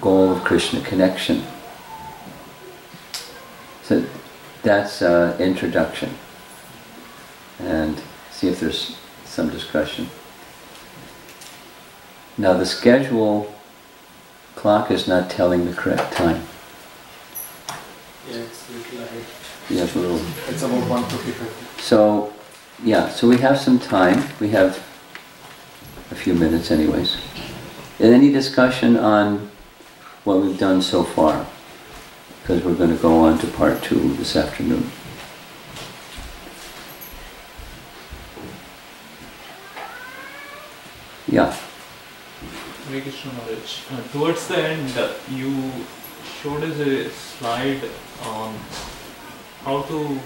goal of Krishna connection. So that's uh, introduction. And see if there's some discussion. Now the schedule clock is not telling the correct time. Yeah, it's a little ahead. You have a little It's about 155. So, yeah, so we have some time. We have a few minutes anyways. And any discussion on what we've done so far? Because we're going to go on to part two this afternoon. Yeah, Hare Krishna Maharaj. Uh, towards the end, you showed us a slide on how to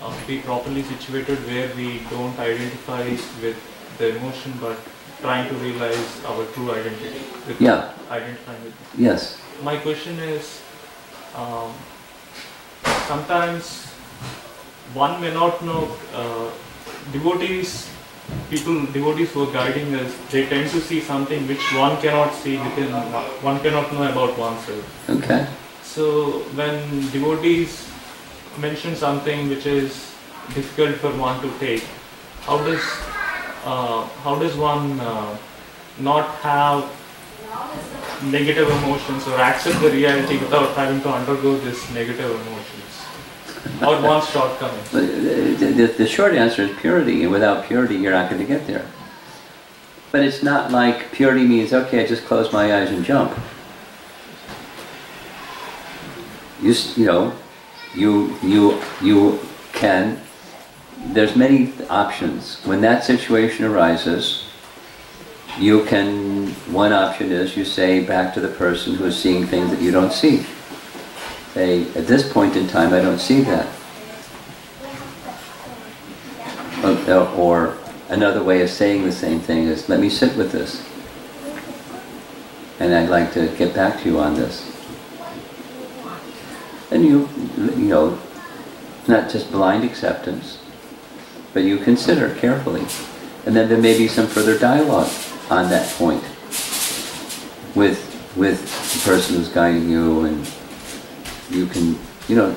uh, be properly situated where we don't identify with the emotion but trying to realize our true identity. Yeah. Identifying with yes, my question is um, sometimes one may not know uh, devotees people devotees who are guiding us they tend to see something which one cannot see within one cannot know about oneself okay. so when devotees mention something which is difficult for one to take how does uh, how does one uh, not have negative emotions or accept the reality without having to undergo this negative emotions or one's shortcomings. The, uh, the, the short answer is purity, and without purity, you're not going to get there. But it's not like purity means, okay, I just close my eyes and jump. You, you know, you, you, you can, there's many options. When that situation arises, you can, one option is you say back to the person who is seeing things that you don't see. At this point in time, I don't see that. Or- uh, Or another way of saying the same thing is, let me sit with this. And I'd like to get back to you on this. And you, you know, not just blind acceptance, but you consider carefully. And then there may be some further dialogue on that point with, with the person who's guiding you and you can, you know,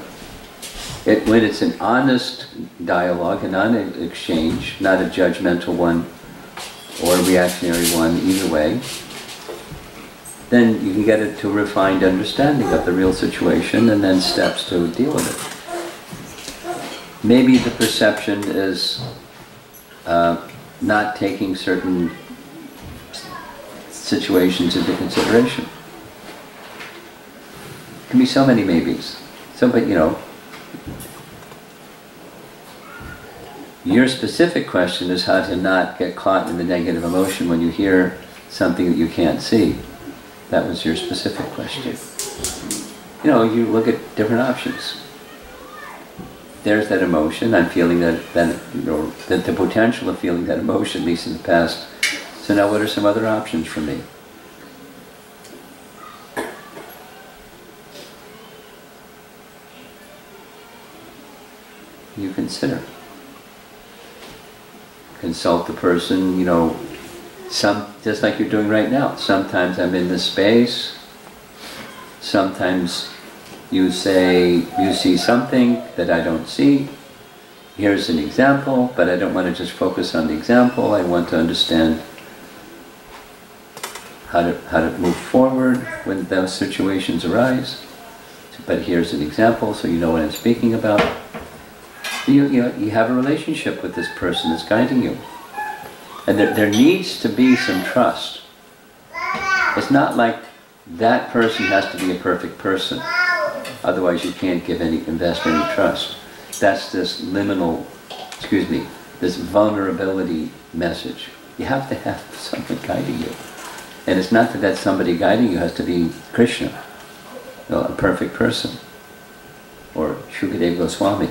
it, when it's an honest dialogue, an honest exchange, not a judgmental one or a reactionary one, either way, then you can get it to a refined understanding of the real situation and then steps to deal with it. Maybe the perception is uh, not taking certain situations into consideration. Can be so many maybes. So, but you know, your specific question is how to not get caught in the negative emotion when you hear something that you can't see. That was your specific question. You know, you look at different options. There's that emotion. I'm feeling that, that you know, that the potential of feeling that emotion, at least in the past. So now, what are some other options for me? You consider. Consult the person, you know, some just like you're doing right now. Sometimes I'm in the space. Sometimes you say you see something that I don't see. Here's an example, but I don't want to just focus on the example. I want to understand how to how to move forward when those situations arise. But here's an example, so you know what I'm speaking about. You, you, you have a relationship with this person that's guiding you. And there, there needs to be some trust. It's not like that person has to be a perfect person. Otherwise you can't give any, invest any trust. That's this liminal, excuse me, this vulnerability message. You have to have <laughs> someone guiding you. And it's not that that somebody guiding you has to be Krishna, you know, a perfect person, or Shukadeva Goswami,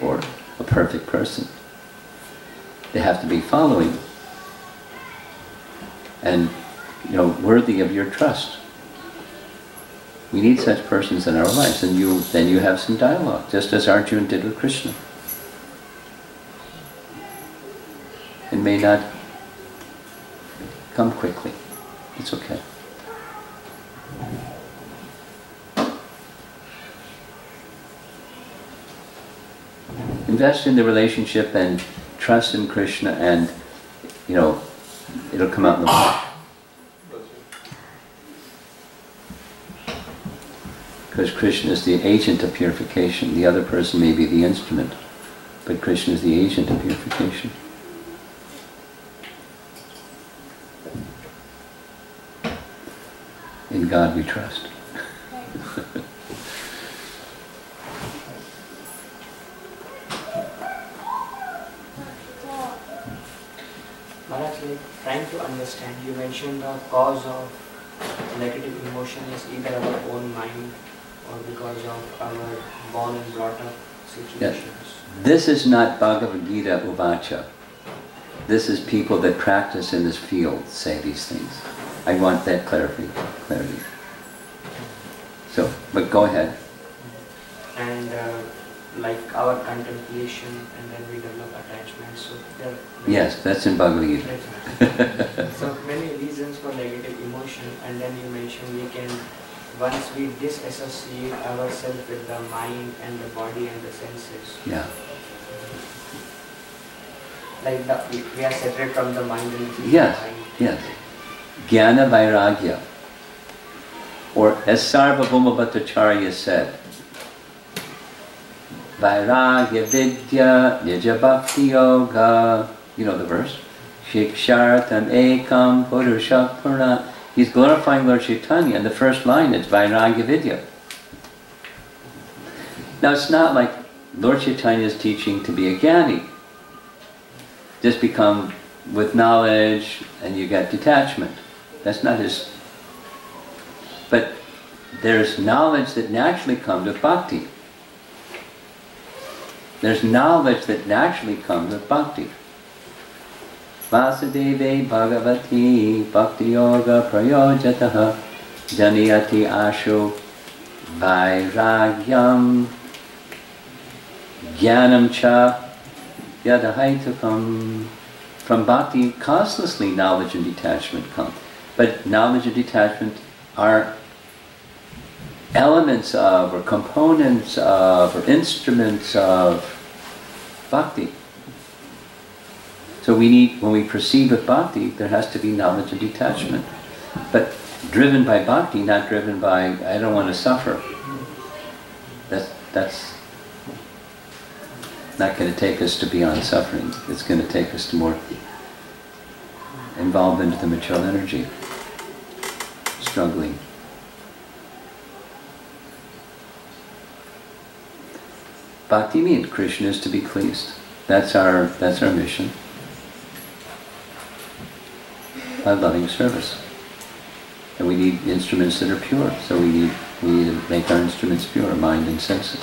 or a perfect person. They have to be following and you know worthy of your trust. We need such persons in our lives, and you then you have some dialogue, just as Arjuna did with Krishna. It may not come quickly. It's okay. Invest in the relationship and trust in Krishna and, you know, it'll come out in the wash. Because Krishna is the agent of purification. The other person may be the instrument, but Krishna is the agent of purification. In God we trust. <laughs> Maharaj, like trying to understand, you mentioned the cause of negative emotion is either our own mind or because of our born and brought up situations. This is not Bhagavad Gita Uvacha. This is people that practice in this field say these things. I want that clarity. clarity. So, but go ahead. And uh, like our contemplation and then we develop attachment. So there Yes, that's in Bhagavad Gita. <laughs> so many reasons for negative emotion and then you mentioned we can once we disassociate ourselves with the mind and the body and the senses yeah. like the, we, we are separate from the mind and the Yes, mind yes. Jnana Vairagya. Or as Sarvabhauma Bhattacharya said, Vairagya Vidya Nija Bhakti Yoga. You know the verse? Shikshartam Ekam Purusha Purna. He's glorifying Lord Chaitanya, and the first line is Vairagya Vidya. Now it's not like Lord Chaitanya is teaching to be a jnani. Just become with knowledge and you get detachment. That's not his. But there's knowledge that naturally comes with bhakti. There's knowledge that naturally comes with bhakti. Vasudeve Bhagavati Bhakti Yoga Prayojataha Janiyati Ashu Vairagyam Jnanam Cha Yadahaitukam From bhakti, causelessly knowledge and detachment come. But knowledge and detachment are elements of, or components of, or instruments of bhakti. So we need, when we proceed with bhakti, there has to be knowledge and detachment. But driven by bhakti, not driven by, I don't want to suffer. That's, that's not going to take us to beyond suffering. It's going to take us to more involved into the material energy, struggling. Bhakti means Krishna is to be pleased. That's our that's our mission. by loving service. And we need instruments that are pure, so we need, we need to make our instruments pure, mind and senses.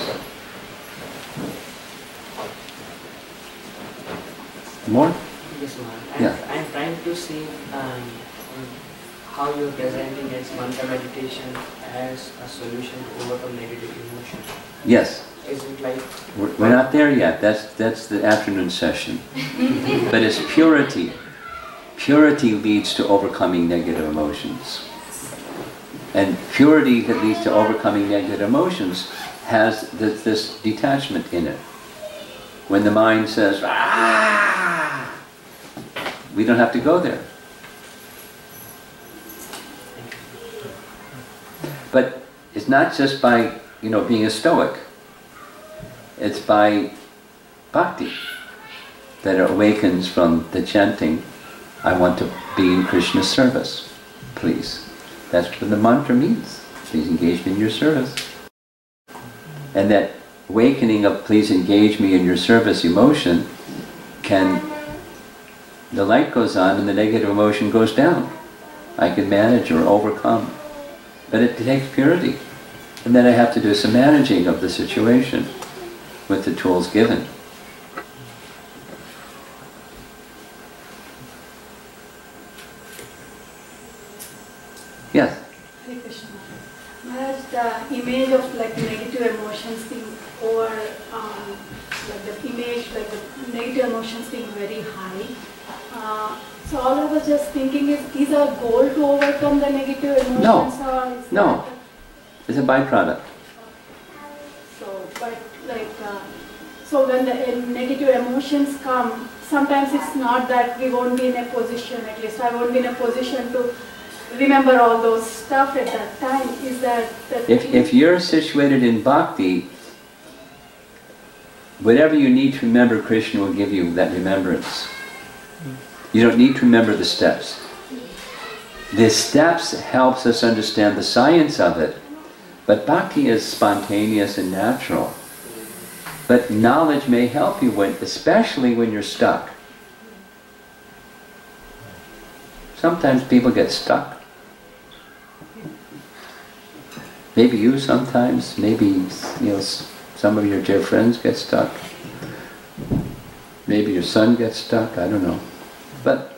More? Yes, ma'am. I'm, Yeah. I'm trying to see um, how you're presenting as mantra meditation as a solution to overcome negative emotion. Yes. Is it like We're, not there yet. That's, that's the afternoon session. <laughs> but it's purity. Purity leads to overcoming negative emotions. And purity that leads to overcoming negative emotions has th- this detachment in it. When the mind says, ah, we don't have to go there. But it's not just by, you know, being a stoic. It's by bhakti that it awakens from the chanting, I want to be in Krishna's service, please. That's what the mantra means. Please engage me in your service. And that awakening of please engage me in your service emotion can, the light goes on and the negative emotion goes down. I can manage or overcome. But it takes purity. And then I have to do some managing of the situation with the tools given. Yes? Maharaj, the image of like negative emotions being over, um, like the image, like the negative emotions being very high. Uh, so all I was just thinking is, is our goal to overcome the negative emotions No. or is No. It's a byproduct. So when the uh, negative emotions come, sometimes it's not that we won't be in a position, at least I won't be in a position to remember all those stuff at that time. Is that, that If, if you're situated in bhakti, whatever you need to remember, Krishna will give you that remembrance. You don't need to remember the steps. The steps helps us understand the science of it, but bhakti is spontaneous and natural. But knowledge may help you when, especially when you're stuck. Sometimes people get stuck. Maybe you sometimes, maybe you know some of your dear friends get stuck. Maybe your son gets stuck, I don't know. But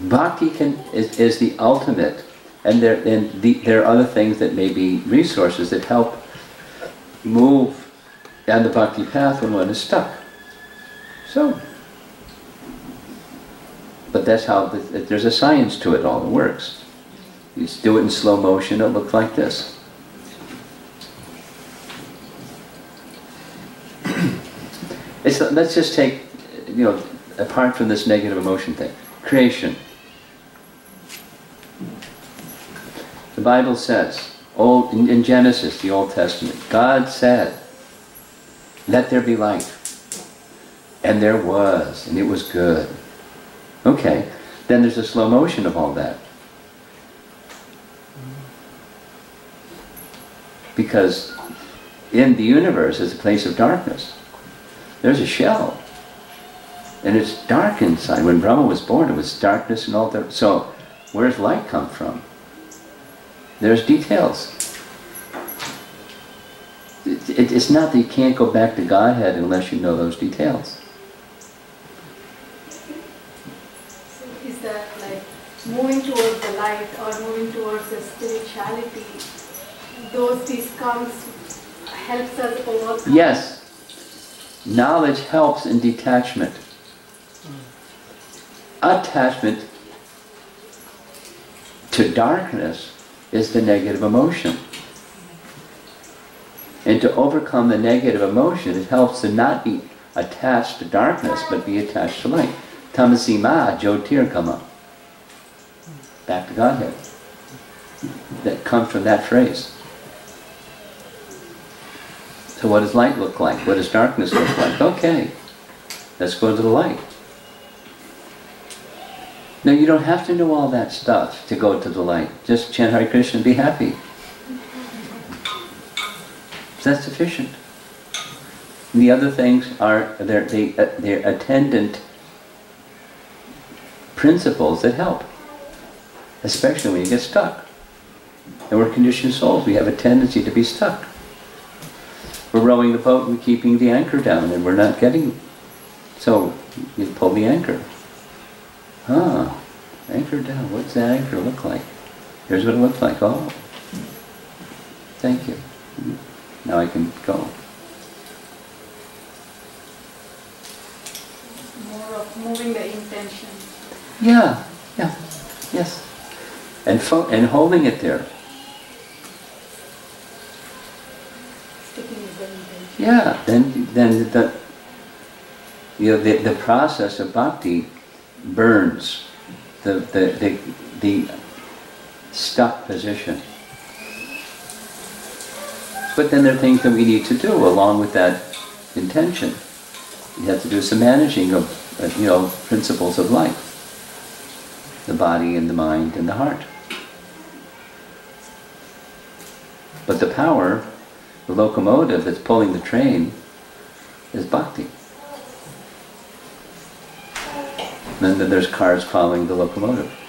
bhakti can, is, is the ultimate, and there and the, there are other things that may be resources that help move down the bhakti path when one is stuck. So, but that's how the, there's a science to it all. It works. You do it in slow motion. It looks like this. It's, let's just take, you know, apart from this negative emotion thing, creation. The Bible says, old, in, in Genesis, the Old Testament, God said, let there be light. And there was, and it was good. Okay, then there's a slow motion of all that. Because in the universe is a place of darkness. There's a shell. And it's dark inside. When Brahma was born, it was darkness and all that. So, where does light come from? There's details. It, it, it's not that you can't go back to Godhead unless you know those details. So is that like moving towards the light or moving towards the spirituality? Those these comes helps us overcome. Yes, knowledge helps in detachment. Hmm. Attachment to darkness is the negative emotion. And to overcome the negative emotion, it helps to not be attached to darkness, but be attached to light. Tamaso ma jyotir gamaya. Back to Godhead. That comes from that phrase. So what does light look like? What does darkness look like? Okay, let's go to the light. Now you don't have to know all that stuff to go to the light. Just chant Hare Krishna and be happy. That's sufficient. And the other things are they're, they, uh, they're attendant principles that help, especially when you get stuck. And we're conditioned souls, we have a tendency to be stuck. We're rowing the boat and keeping the anchor down, and we're not getting. So you pull the anchor. Ah, anchor down. What's that anchor look like? Here's what it looks like. Oh, thank you. Now I can go. More of moving the intention. Yeah, yeah, yes. And fo- and holding it there. Sticking with the intention. Yeah, then then the you know the, the process of bhakti burns the the the, the stuck position. But then there are things that we need to do along with that intention. You have to do some managing of you know principles of life, the body and the mind and the heart. But the power the locomotive that's pulling the train is bhakti. And then there's cars following the locomotive.